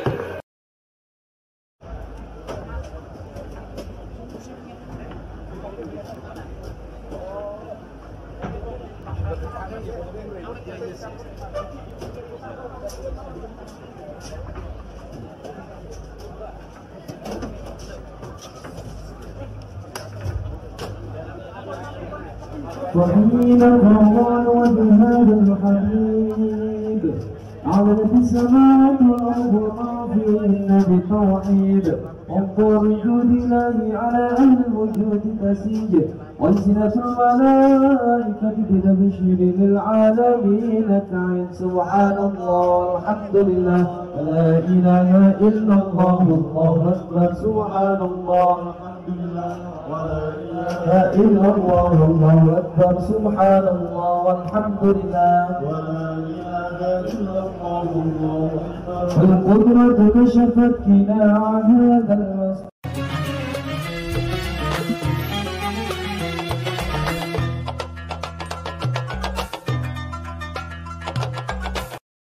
وحين الرمضان وجهاد الحبيب عظمت السماوات والأرض وما فيهن بتوحيد انظر وجود الله على أهل الوجود تسيج وألسنة الملائكة بتبشير للعالمين. تعين سبحان الله والحمد لله. ولا إله إلا الله. والله أكبر. سبحان الله. والحمد لله. ولا إله إلا الله والله أكبر. سبحان الله والحمد لله. ولا إله إلا الله والله أكبر. القدرة كشفت كنا عن هذا المسجد.